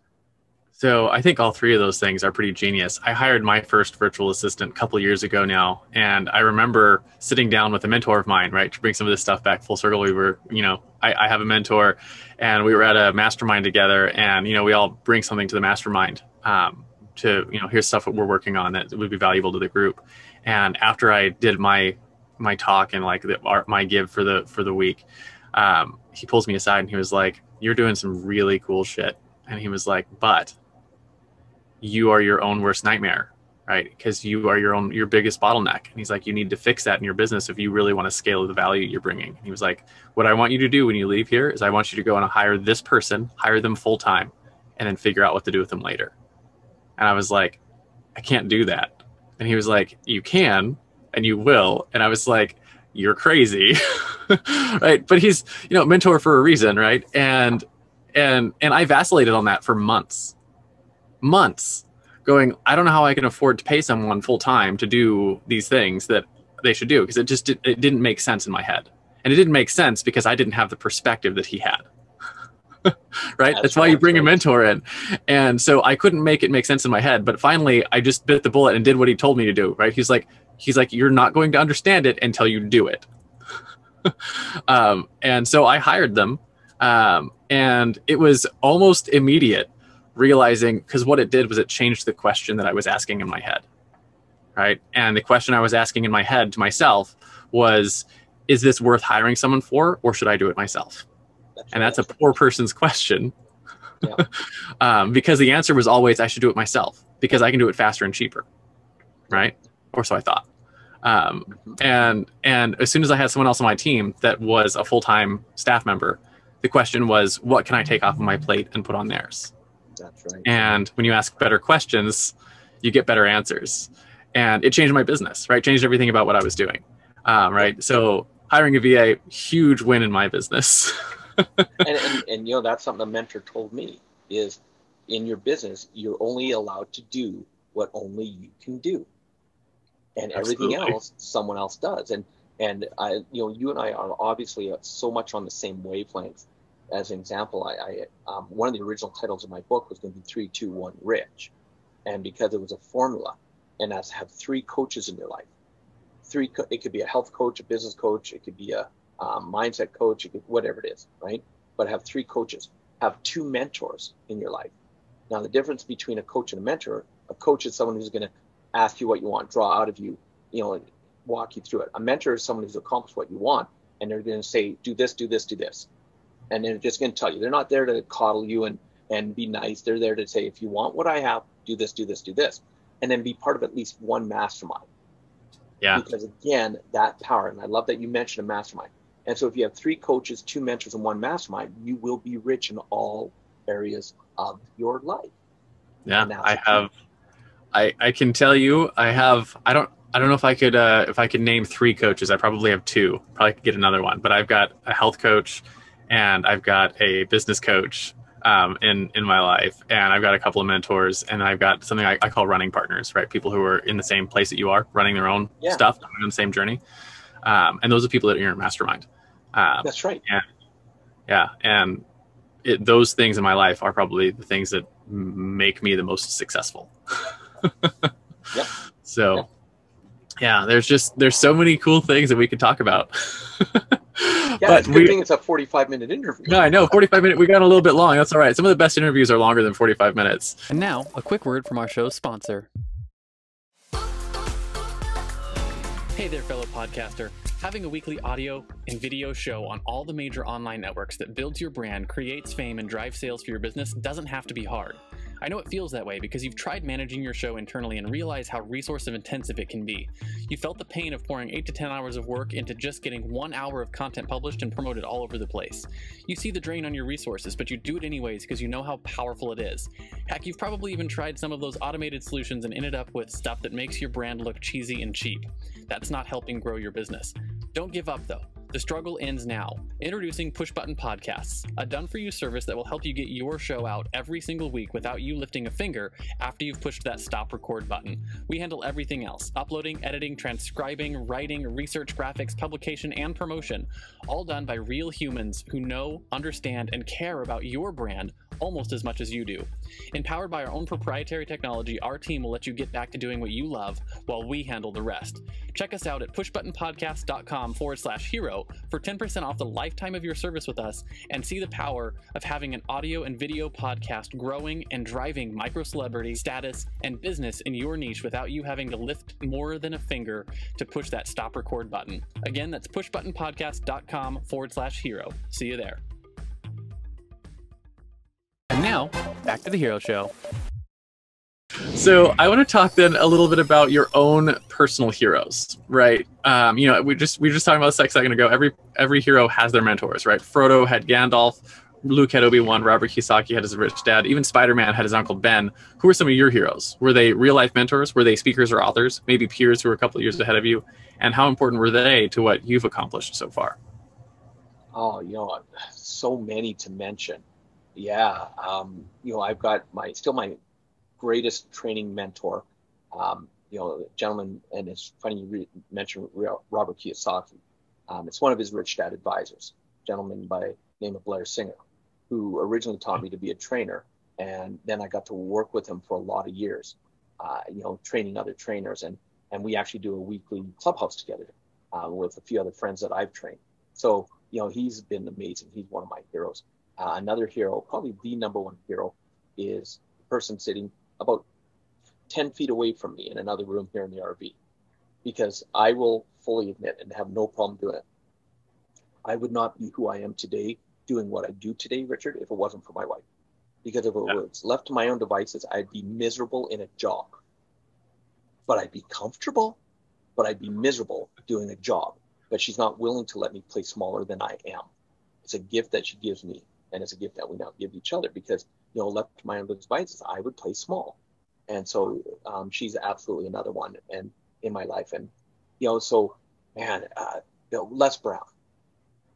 Speaker 3: So I think all three of those things are pretty genius. I hired my first virtual assistant a couple years ago now, and I remember sitting down with a mentor of mine, right, to bring some of this stuff back full circle. We were, you know, I, I have a mentor, and we were at a mastermind together, and you know, we all bring something to the mastermind um, to, you know, here's stuff that we're working on that would be valuable to the group. And after I did my my talk and like the art, my give for the for the week, um, he pulls me aside and he was like, "You're doing some really cool shit," and he was like, "But." you are your own worst nightmare right because you are your own your biggest bottleneck and he's like you need to fix that in your business if you really want to scale the value you're bringing and he was like what i want you to do when you leave here is i want you to go and hire this person hire them full time and then figure out what to do with them later and i was like i can't do that. And he was like you can and you will. And i was like you're crazy. (laughs) Right? But he's you know mentor for a reason right? And and and i vacillated on that for months. Months. Going i don't know how i can afford to pay someone full time to do these things that they should do. Because it just it didn't make sense in my head. And it didn't make sense because i didn't have the perspective that he had (laughs) right that's,
Speaker 1: That's
Speaker 3: why you bring a mentor in and so i couldn't make it make sense in my head but finally i just bit the bullet and did what he told me to do right he's like he's like you're not going to understand it until you do it (laughs) um, and so i hired them um, and it was almost immediate realizing because what it did was it changed the question that I was asking in my head. right? And the question I was asking in my head to myself was, is this worth hiring someone for, or should I do it myself? And that's a poor person's question. Yeah. (laughs) um, because the answer was always, I should do it myself because I can do it faster and cheaper, right? Or so I thought. Um, mm-hmm. and and as soon as I had someone else on my team that was a full time staff member, the question was, what can I take off of my plate and put on theirs?
Speaker 1: That's right.
Speaker 3: And when you ask better questions, you get better answers. And it changed my business, right? Changed everything about what I was doing, um, right? So hiring a VA, huge win in my business. (laughs) (laughs)
Speaker 1: and, and, and, you know, that's something a mentor told me is in your business, you're only allowed to do what only you can do. And Absolutely. everything else, someone else does. And, and I, you know, you and I are obviously so much on the same wavelength. As an example, I, I um, one of the original titles of my book was going to be three, two, one, rich, and because it was a formula, and as have three coaches in your life, three, it could be a health coach, a business coach, it could be a um, mindset coach, whatever it is, right? But have three coaches, have two mentors in your life. Now, the difference between a coach and a mentor, a coach is someone who's going to ask you what you want, draw out of you, you know, walk you through it. A mentor is someone who's accomplished what you want, and they're going to say, do this, do this, do this. And they're just going to tell you. They're not there to coddle you and, and be nice. They're there to say, if you want what I have, do this, do this, do this. And then be part of at least one mastermind.
Speaker 3: Yeah.
Speaker 1: Because again, that power, and I love that you mentioned a mastermind. And so if you have three coaches, two mentors, and one mastermind, you will be rich in all areas of your life.
Speaker 3: Yeah, I have. I I can tell you, I have. I don't. I don't know if I could uh, if I could name three coaches. I probably have two. Probably could get another one, but I've got a health coach, and I've got a business coach, um, in in my life, and I've got a couple of mentors, and I've got something I, I, call running partners, right? People who are in the same place that you are, running their own yeah. stuff, on the same journey, um, and those are people that are in your mastermind.
Speaker 1: Um, That's right.
Speaker 3: Yeah, yeah, and it, those things in my life are probably the things that make me the most successful. (laughs)
Speaker 1: yep.
Speaker 3: So, yep. yeah, there's just there's so many cool things that we could talk about. (laughs)
Speaker 1: Yeah, but it's good we, thing it's a 45 minute interview.
Speaker 3: No, I know. 45 minute. We got a little bit long. That's all right. Some of the best interviews are longer than 45 minutes.
Speaker 2: And now, a quick word from our show's sponsor. Hey there, fellow podcaster. Having a weekly audio and video show on all the major online networks that builds your brand, creates fame, and drives sales for your business doesn't have to be hard. I know it feels that way because you've tried managing your show internally and realize how resource intensive it can be. You felt the pain of pouring 8 to 10 hours of work into just getting one hour of content published and promoted all over the place. You see the drain on your resources, but you do it anyways because you know how powerful it is. Heck, you've probably even tried some of those automated solutions and ended up with stuff that makes your brand look cheesy and cheap. That's not helping grow your business. Don't give up though. The struggle ends now. Introducing Push Button Podcasts, a done for you service that will help you get your show out every single week without you lifting a finger after you've pushed that stop record button. We handle everything else uploading, editing, transcribing, writing, research, graphics, publication, and promotion, all done by real humans who know, understand, and care about your brand almost as much as you do. Empowered by our own proprietary technology, our team will let you get back to doing what you love while we handle the rest. Check us out at pushbuttonpodcast.com forward slash hero for 10% off the lifetime of your service with us and see the power of having an audio and video podcast growing and driving micro celebrity status and business in your niche without you having to lift more than a finger to push that stop record button. Again, that's pushbuttonpodcast.com forward slash hero. See you there. And now, back to the Hero Show.
Speaker 3: So I want to talk then a little bit about your own personal heroes, right? Um, you know, we just we were just talking about a second ago. Every every hero has their mentors, right? Frodo had Gandalf, Luke had Obi Wan, Robert Kiyosaki had his rich dad, even Spider Man had his uncle Ben. Who are some of your heroes? Were they real life mentors? Were they speakers or authors? Maybe peers who were a couple years ahead of you? And how important were they to what you've accomplished so far?
Speaker 1: Oh, you know, so many to mention yeah, um, you know, I've got my still my greatest training mentor. Um, you know, gentleman, and it's funny you re- mentioned Robert Kiyosaki. Um, it's one of his rich dad advisors, gentleman by name of Blair Singer, who originally taught me to be a trainer, and then I got to work with him for a lot of years. Uh, you know, training other trainers, and and we actually do a weekly clubhouse together uh, with a few other friends that I've trained. So you know, he's been amazing. He's one of my heroes. Uh, another hero, probably the number one hero, is the person sitting about 10 feet away from me in another room here in the RV because I will fully admit and have no problem doing it. I would not be who I am today doing what I do today, Richard, if it wasn't for my wife. Because if it yeah. was left to my own devices, I'd be miserable in a job. But I'd be comfortable, but I'd be miserable doing a job. But she's not willing to let me play smaller than I am. It's a gift that she gives me, and it's a gift that we now give each other because, you know, left to my own devices, I would play small. And so um, she's absolutely another one and in my life. And, you know, so, man, uh, you know, Les Brown,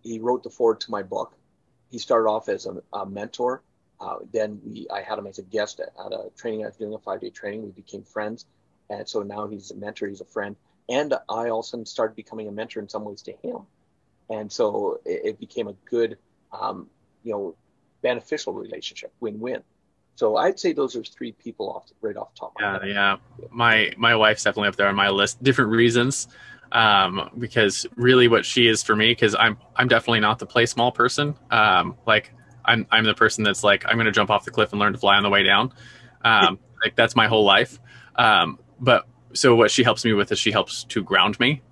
Speaker 1: he wrote the foreword to my book. He started off as a, a mentor. Uh, then we, I had him as a guest at, at a training. I was doing a five day training. We became friends. And so now he's a mentor, he's a friend. And I also started becoming a mentor in some ways to him. And so it, it became a good, um, you know, beneficial relationship, win win. So I'd say those are three people off right off top.
Speaker 3: Yeah, yeah. My my wife's definitely up there on my list. Different reasons um, because really what she is for me because I'm I'm definitely not the play small person. Um, like I'm I'm the person that's like I'm going to jump off the cliff and learn to fly on the way down. Um, (laughs) like that's my whole life. Um, but so what she helps me with is she helps to ground me,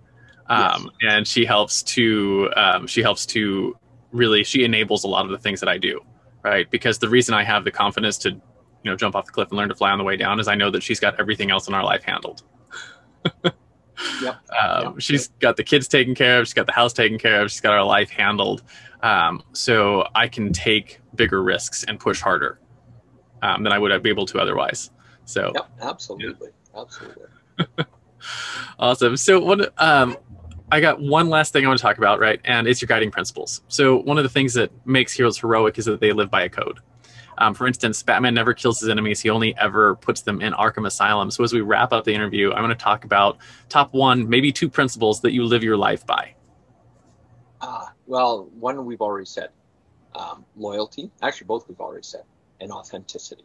Speaker 3: um, yes. and she helps to um, she helps to really she enables a lot of the things that I do, right? Because the reason I have the confidence to you know jump off the cliff and learn to fly on the way down is I know that she's got everything else in our life handled. (laughs) Yep. (laughs) Um, yep. She's got the kids taken care of. She's got the house taken care of. She's got our life handled. Um, so I can take bigger risks and push harder um, than I would be able to otherwise. So,
Speaker 1: yep, absolutely, yeah. absolutely. (laughs)
Speaker 3: awesome. So, what um, I got one last thing I want to talk about, right? And it's your guiding principles. So, one of the things that makes heroes heroic is that they live by a code. Um, for instance, Batman never kills his enemies. He only ever puts them in Arkham Asylum. So as we wrap up the interview, I'm going to talk about top one, maybe two principles that you live your life by.
Speaker 1: Uh, well, one we've already said um, loyalty. Actually, both we've already said, and authenticity.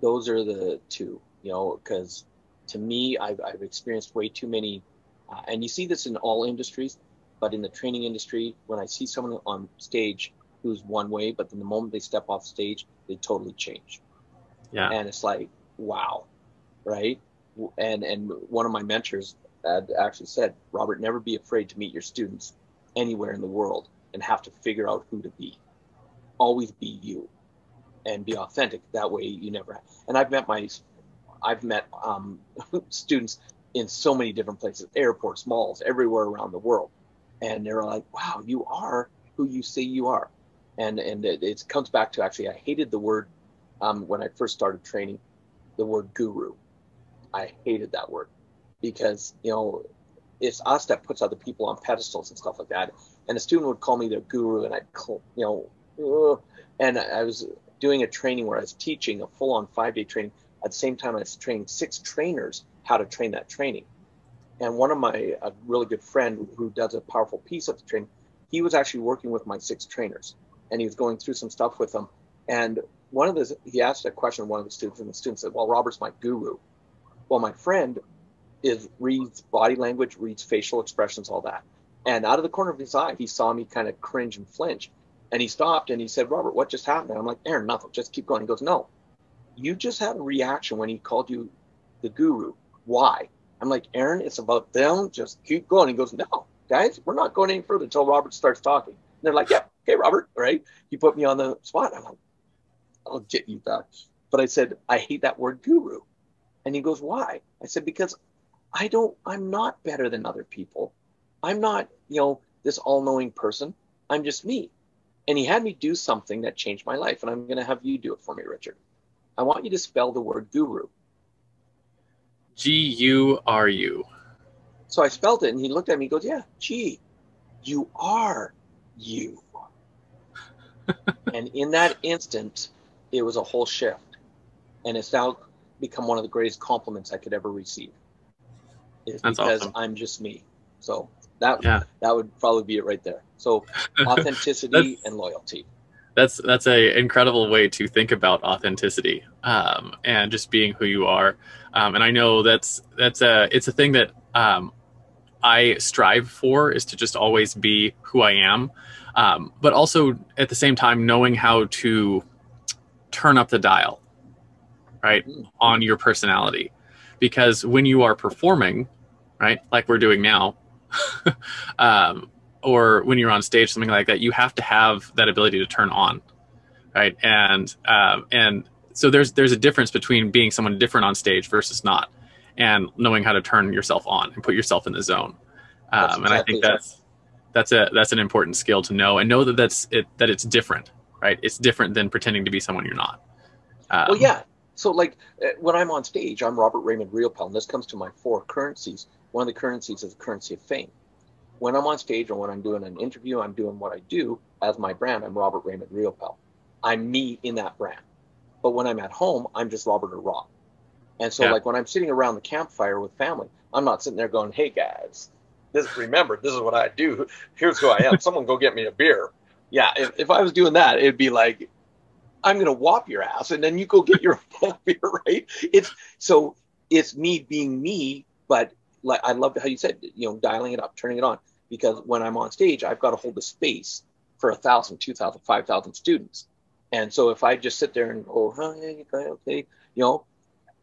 Speaker 1: Those are the two, you know, because to me, I've, I've experienced way too many, uh, and you see this in all industries, but in the training industry, when I see someone on stage who's one way, but then the moment they step off stage, they totally change. Yeah. And it's like, wow, right? And and one of my mentors had actually said, Robert, never be afraid to meet your students anywhere in the world and have to figure out who to be. Always be you, and be authentic. That way, you never. Have. And I've met my, I've met um, (laughs) students in so many different places, airports, malls, everywhere around the world, and they're like, "Wow, you are who you say you are." and and it, it comes back to actually I hated the word um, when I first started training, the word guru. I hated that word because you know it's us that puts other people on pedestals and stuff like that. And a student would call me their guru, and I'd you know, and I was doing a training where I was teaching a full-on five-day training. At the same time, I was training six trainers how to train that training. And one of my a really good friend who does a powerful piece of the training, he was actually working with my six trainers and he was going through some stuff with them. And one of the he asked a question one of the students, and the student said, "Well, Robert's my guru." Well, my friend is reads body language, reads facial expressions, all that. And out of the corner of his eye, he saw me kind of cringe and flinch. And he stopped and he said, Robert, what just happened? And I'm like, Aaron, nothing. Just keep going. He goes, No, you just had a reaction when he called you the guru. Why? I'm like, Aaron, it's about them. Just keep going. He goes, No, guys, we're not going any further until Robert starts talking. And they're like, yeah, okay, Robert, right? You put me on the spot. I'm like, I'll get you back. But I said, I hate that word guru. And he goes, why? I said, because I don't, I'm not better than other people. I'm not, you know, this all knowing person. I'm just me. And he had me do something that changed my life. And I'm going to have you do it for me, Richard. I want you to spell the word guru.
Speaker 3: G U R U.
Speaker 1: So I spelled it and he looked at me and goes, Yeah, G, you are you. and in that instant, it was a whole shift. And it's now become one of the greatest compliments I could ever receive. Is That's because awesome. I'm just me. So that yeah. that would probably be it right there. So (laughs) authenticity and loyalty.
Speaker 3: That's that's a incredible way to think about authenticity um, and just being who you are. Um, and I know that's that's a it's a thing that um, I strive for is to just always be who I am um, but also at the same time knowing how to turn up the dial right, on your personality. Because when you are performing, right, like we're doing now, (laughs) um, or when you're on stage, something like that, you have to have that ability to turn on, right? And um, and so there's there's a difference between being someone different on stage versus not, and knowing how to turn yourself on and put yourself in the zone. Um, and I think that's that's a that's an important skill to know and know that that's it that it's different, right? It's different than pretending to be someone you're not.
Speaker 1: Um, well, yeah. So like uh, when I'm on stage, I'm Robert Raymond Riopel, and this comes to my four currencies. One of the currencies is the currency of fame when I'm on stage or when I'm doing an interview, I'm doing what I do as my brand. I'm Robert Raymond Riopel. I'm me in that brand. But when I'm at home, I'm just Robert or Rob. And so, yeah. like when I'm sitting around the campfire with family, I'm not sitting there going, "Hey guys, this remember this is what I do. Here's who I am. Someone go get me a beer." Yeah, if, if I was doing that, it'd be like, "I'm gonna whop your ass, and then you go get your (laughs) beer." Right? It's so it's me being me, but like I loved how you said, you know, dialing it up, turning it on, because when I'm on stage, I've got to hold the space for a thousand, two thousand, five thousand students. And so if I just sit there and go, hey, okay, you know,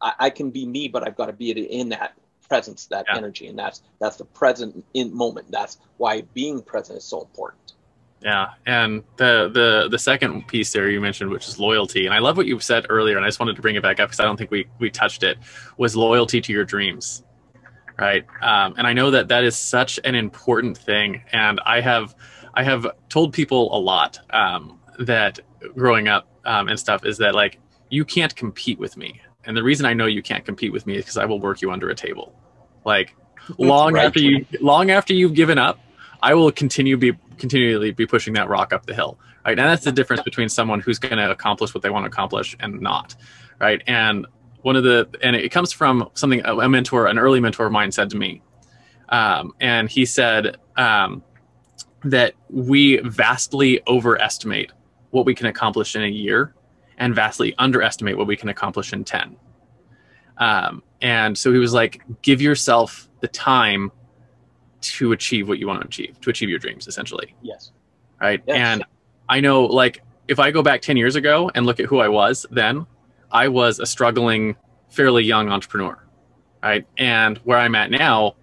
Speaker 1: I, I, can be me, but I've got to be in that presence, that yeah. energy, and that's that's the present in moment. That's why being present is so important.
Speaker 3: Yeah, and the the the second piece there you mentioned, which is loyalty, and I love what you said earlier, and I just wanted to bring it back up because I don't think we we touched it. Was loyalty to your dreams right? Um, and I know that that is such an important thing. And I have I have told people a lot um, that growing up um, and stuff is that like you can't compete with me. And the reason I know you can't compete with me is because I will work you under a table. Like long right. after you long after you've given up, I will continue be continually be pushing that rock up the hill. Right. And that's the difference between someone who's going to accomplish what they want to accomplish and not. Right. And one of the and it comes from something a mentor an early mentor of mine said to me. Um, and he said um, that we vastly overestimate what we can accomplish in a year and vastly underestimate what we can accomplish in 10 um, and so he was like give yourself the time to achieve what you want to achieve to achieve your dreams essentially.
Speaker 1: Yes.
Speaker 3: Right? Yes. and i know like if i go back 10 years ago and look at who i was then I was a struggling, fairly young entrepreneur, right? And where I'm at now,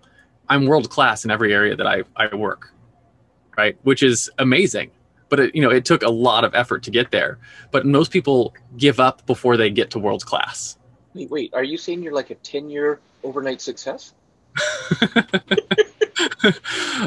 Speaker 3: I'm world class in every area that I, I work, right? Which is amazing. But it, you know, it took a lot of effort to get there. But most people give up before they get to world class.
Speaker 1: Wait, wait. Are you saying you're like a 10 year overnight success? (laughs)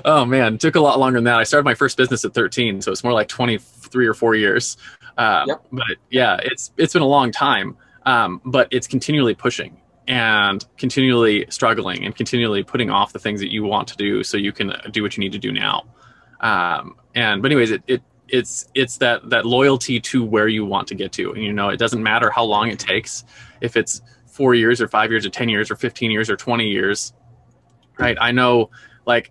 Speaker 3: oh man, took a lot longer than that. I started my first business at 13, so it's more like 23 or four years. Um, yep. But yeah, it's it's been a long time, um, but it's continually pushing and continually struggling and continually putting off the things that you want to do so you can do what you need to do now. Um, and but anyways, it, it it's it's that that loyalty to where you want to get to, and you know it doesn't matter how long it takes, if it's four years or five years or ten years or fifteen years or twenty years, right? I know like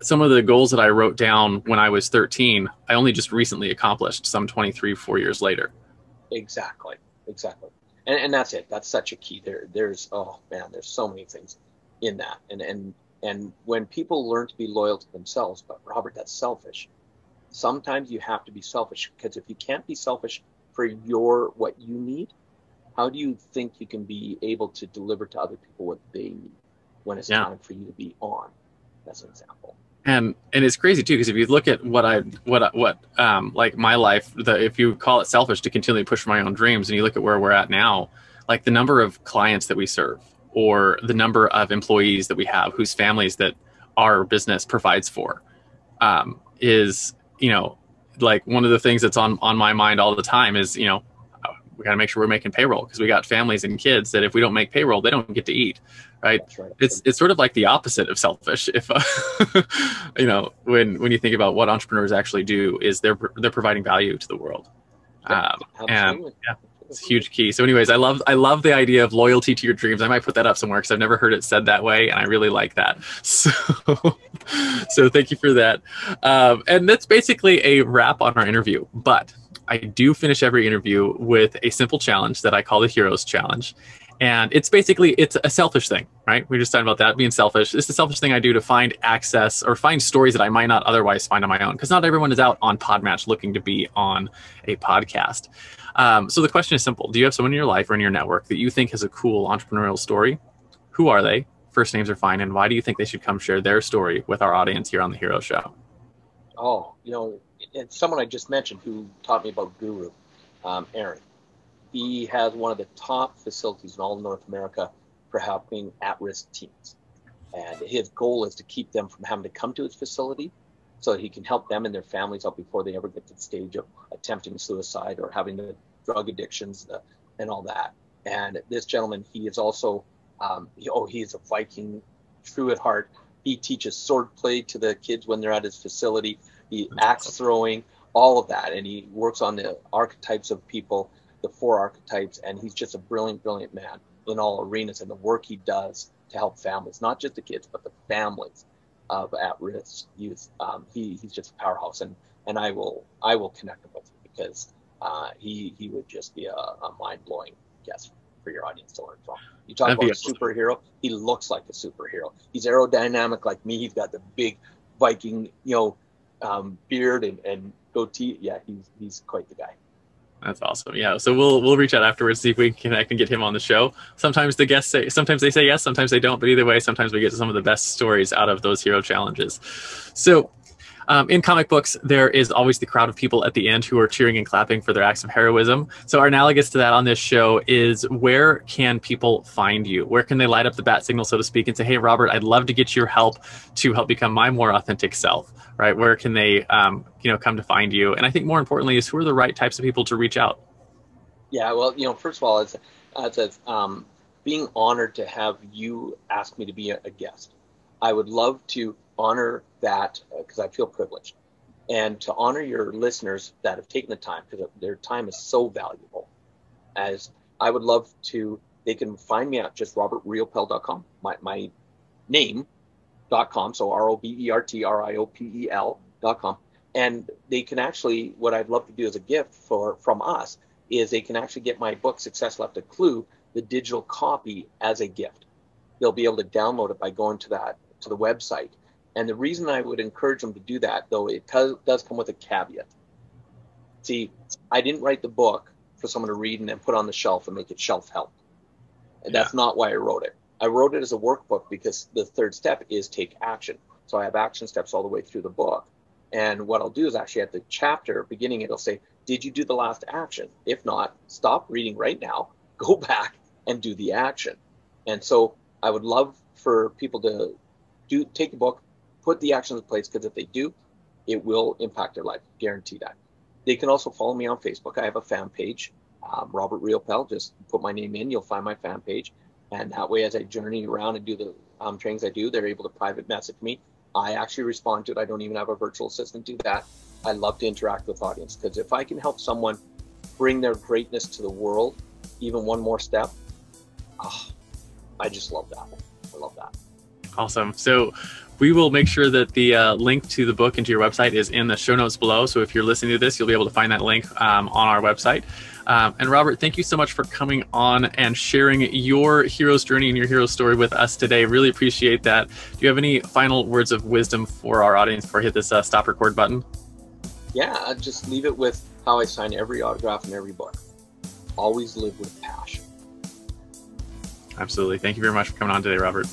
Speaker 3: some of the goals that I wrote down when I was 13, I only just recently accomplished some 23, four years later.
Speaker 1: Exactly. Exactly. And, and that's it. That's such a key there. There's, oh man, there's so many things in that. And, and, and when people learn to be loyal to themselves, but Robert, that's selfish. Sometimes you have to be selfish because if you can't be selfish for your, what you need, how do you think you can be able to deliver to other people what they need when it's yeah. time for you to be on? As an example
Speaker 3: and and it's crazy too because if you look at what I what what um like my life, the if you call it selfish to continually push for my own dreams, and you look at where we're at now, like the number of clients that we serve, or the number of employees that we have whose families that our business provides for, um, is you know like one of the things that's on on my mind all the time is you know we got to make sure we're making payroll because we got families and kids that if we don't make payroll they don't get to eat right, right. it's it's sort of like the opposite of selfish. If uh, (laughs) you know when when you think about what entrepreneurs actually do is they're they're providing value to the world. Um, and yeah it's a huge key. So anyways i love i love the idea of loyalty to your dreams. I might put that up somewhere because i've never heard it said that way and i really like that. (laughs) So so thank you for that. Um, and that's basically a wrap on our interview but I do finish every interview with a simple challenge that I call the Heroes Challenge. And it's basically it's a selfish thing right? We just talked about that being selfish. It's a selfish thing i do to find access or find stories that i might not otherwise find on my own because not everyone is out on podmatch looking to be on a podcast. Um, so the question is simple. Do you have someone in your life or in your network that you think has a cool entrepreneurial story? Who are they? First names are fine. And why do you think they should come share their story with our audience here on the hero show?
Speaker 1: Oh you know it's someone i just mentioned who taught me about guru um, aaron he has one of the top facilities in all of North America for helping at-risk teens. And his goal is to keep them from having to come to his facility so that he can help them and their families out before they ever get to the stage of attempting suicide or having the drug addictions the, and all that. And this gentleman, he is also, um, he, oh, a Viking, true at heart. He teaches sword play to the kids when they're at his facility. He axe throwing, all of that, and he works on the archetypes of people the four archetypes, and he's just a brilliant, brilliant man in all arenas and the work he does to help families, not just the kids, but the families of at-risk youth. Um, he, he's just a powerhouse, and and I will I will connect him with him because uh, he he would just be a, a mind-blowing guest for your audience to learn from. You talk That'd about a superhero, he looks like a superhero. He's aerodynamic like me. He's got the big Viking, you know, um, beard and, and goatee. Yeah, he's he's quite the guy.
Speaker 3: That's awesome. Yeah. So we'll we'll reach out afterwards see if we can connect and get him on the show. Sometimes the guests say sometimes they say yes, sometimes they don't. But either way, sometimes we get some of the best stories out of those hero challenges. So um, in comic books, there is always the crowd of people at the end who are cheering and clapping for their acts of heroism. So, our analogous to that on this show is where can people find you? Where can they light up the bat signal, so to speak, and say, "Hey, Robert, I'd love to get your help to help become my more authentic self." Right? Where can they, um, you know, come to find you? And I think more importantly is who are the right types of people to reach out.
Speaker 1: Yeah. Well, you know, first of all, it's, it's um, being honored to have you ask me to be a, a guest. I would love to honor that because uh, I feel privileged, and to honor your listeners that have taken the time because their time is so valuable. As I would love to, they can find me at just robertriopel.com, my my name.com, so R O B E R T R I O P E L.com, and they can actually what I'd love to do as a gift for from us is they can actually get my book Success Left a Clue, the digital copy as a gift. They'll be able to download it by going to that to the website and the reason I would encourage them to do that, though, it does come with a caveat. See, I didn't write the book for someone to read and then put on the shelf and make it shelf help. And yeah. that's not why I wrote it. I wrote it as a workbook because the third step is take action. So I have action steps all the way through the book. And what I'll do is actually at the chapter beginning, it'll say, Did you do the last action? If not, stop reading right now, (laughs) go back and do the action. And so I would love for people to do take the book, put the actions in place because if they do, it will impact their life. Guarantee that. They can also follow me on Facebook. I have a fan page, um, Robert Riopel. Just put my name in, you'll find my fan page. And that way, as I journey around and do the um, trainings I do, they're able to private message me. I actually respond to it. I don't even have a virtual assistant do that. I love to interact with audience because if I can help someone bring their greatness to the world, even one more step, oh, I just love that. I love that.
Speaker 3: Awesome. So we will make sure that the uh, link to the book and to your website is in the show notes below. So if you're listening to this, you'll be able to find that link um, on our website. Um, and Robert, thank you so much for coming on and sharing your hero's journey and your hero story with us today. Really appreciate that. Do you have any final words of wisdom for our audience before I hit this uh, stop record button?
Speaker 1: Yeah, just leave it with how I sign every autograph in every book. Always live with passion.
Speaker 3: Absolutely. Thank you very much for coming on today, Robert.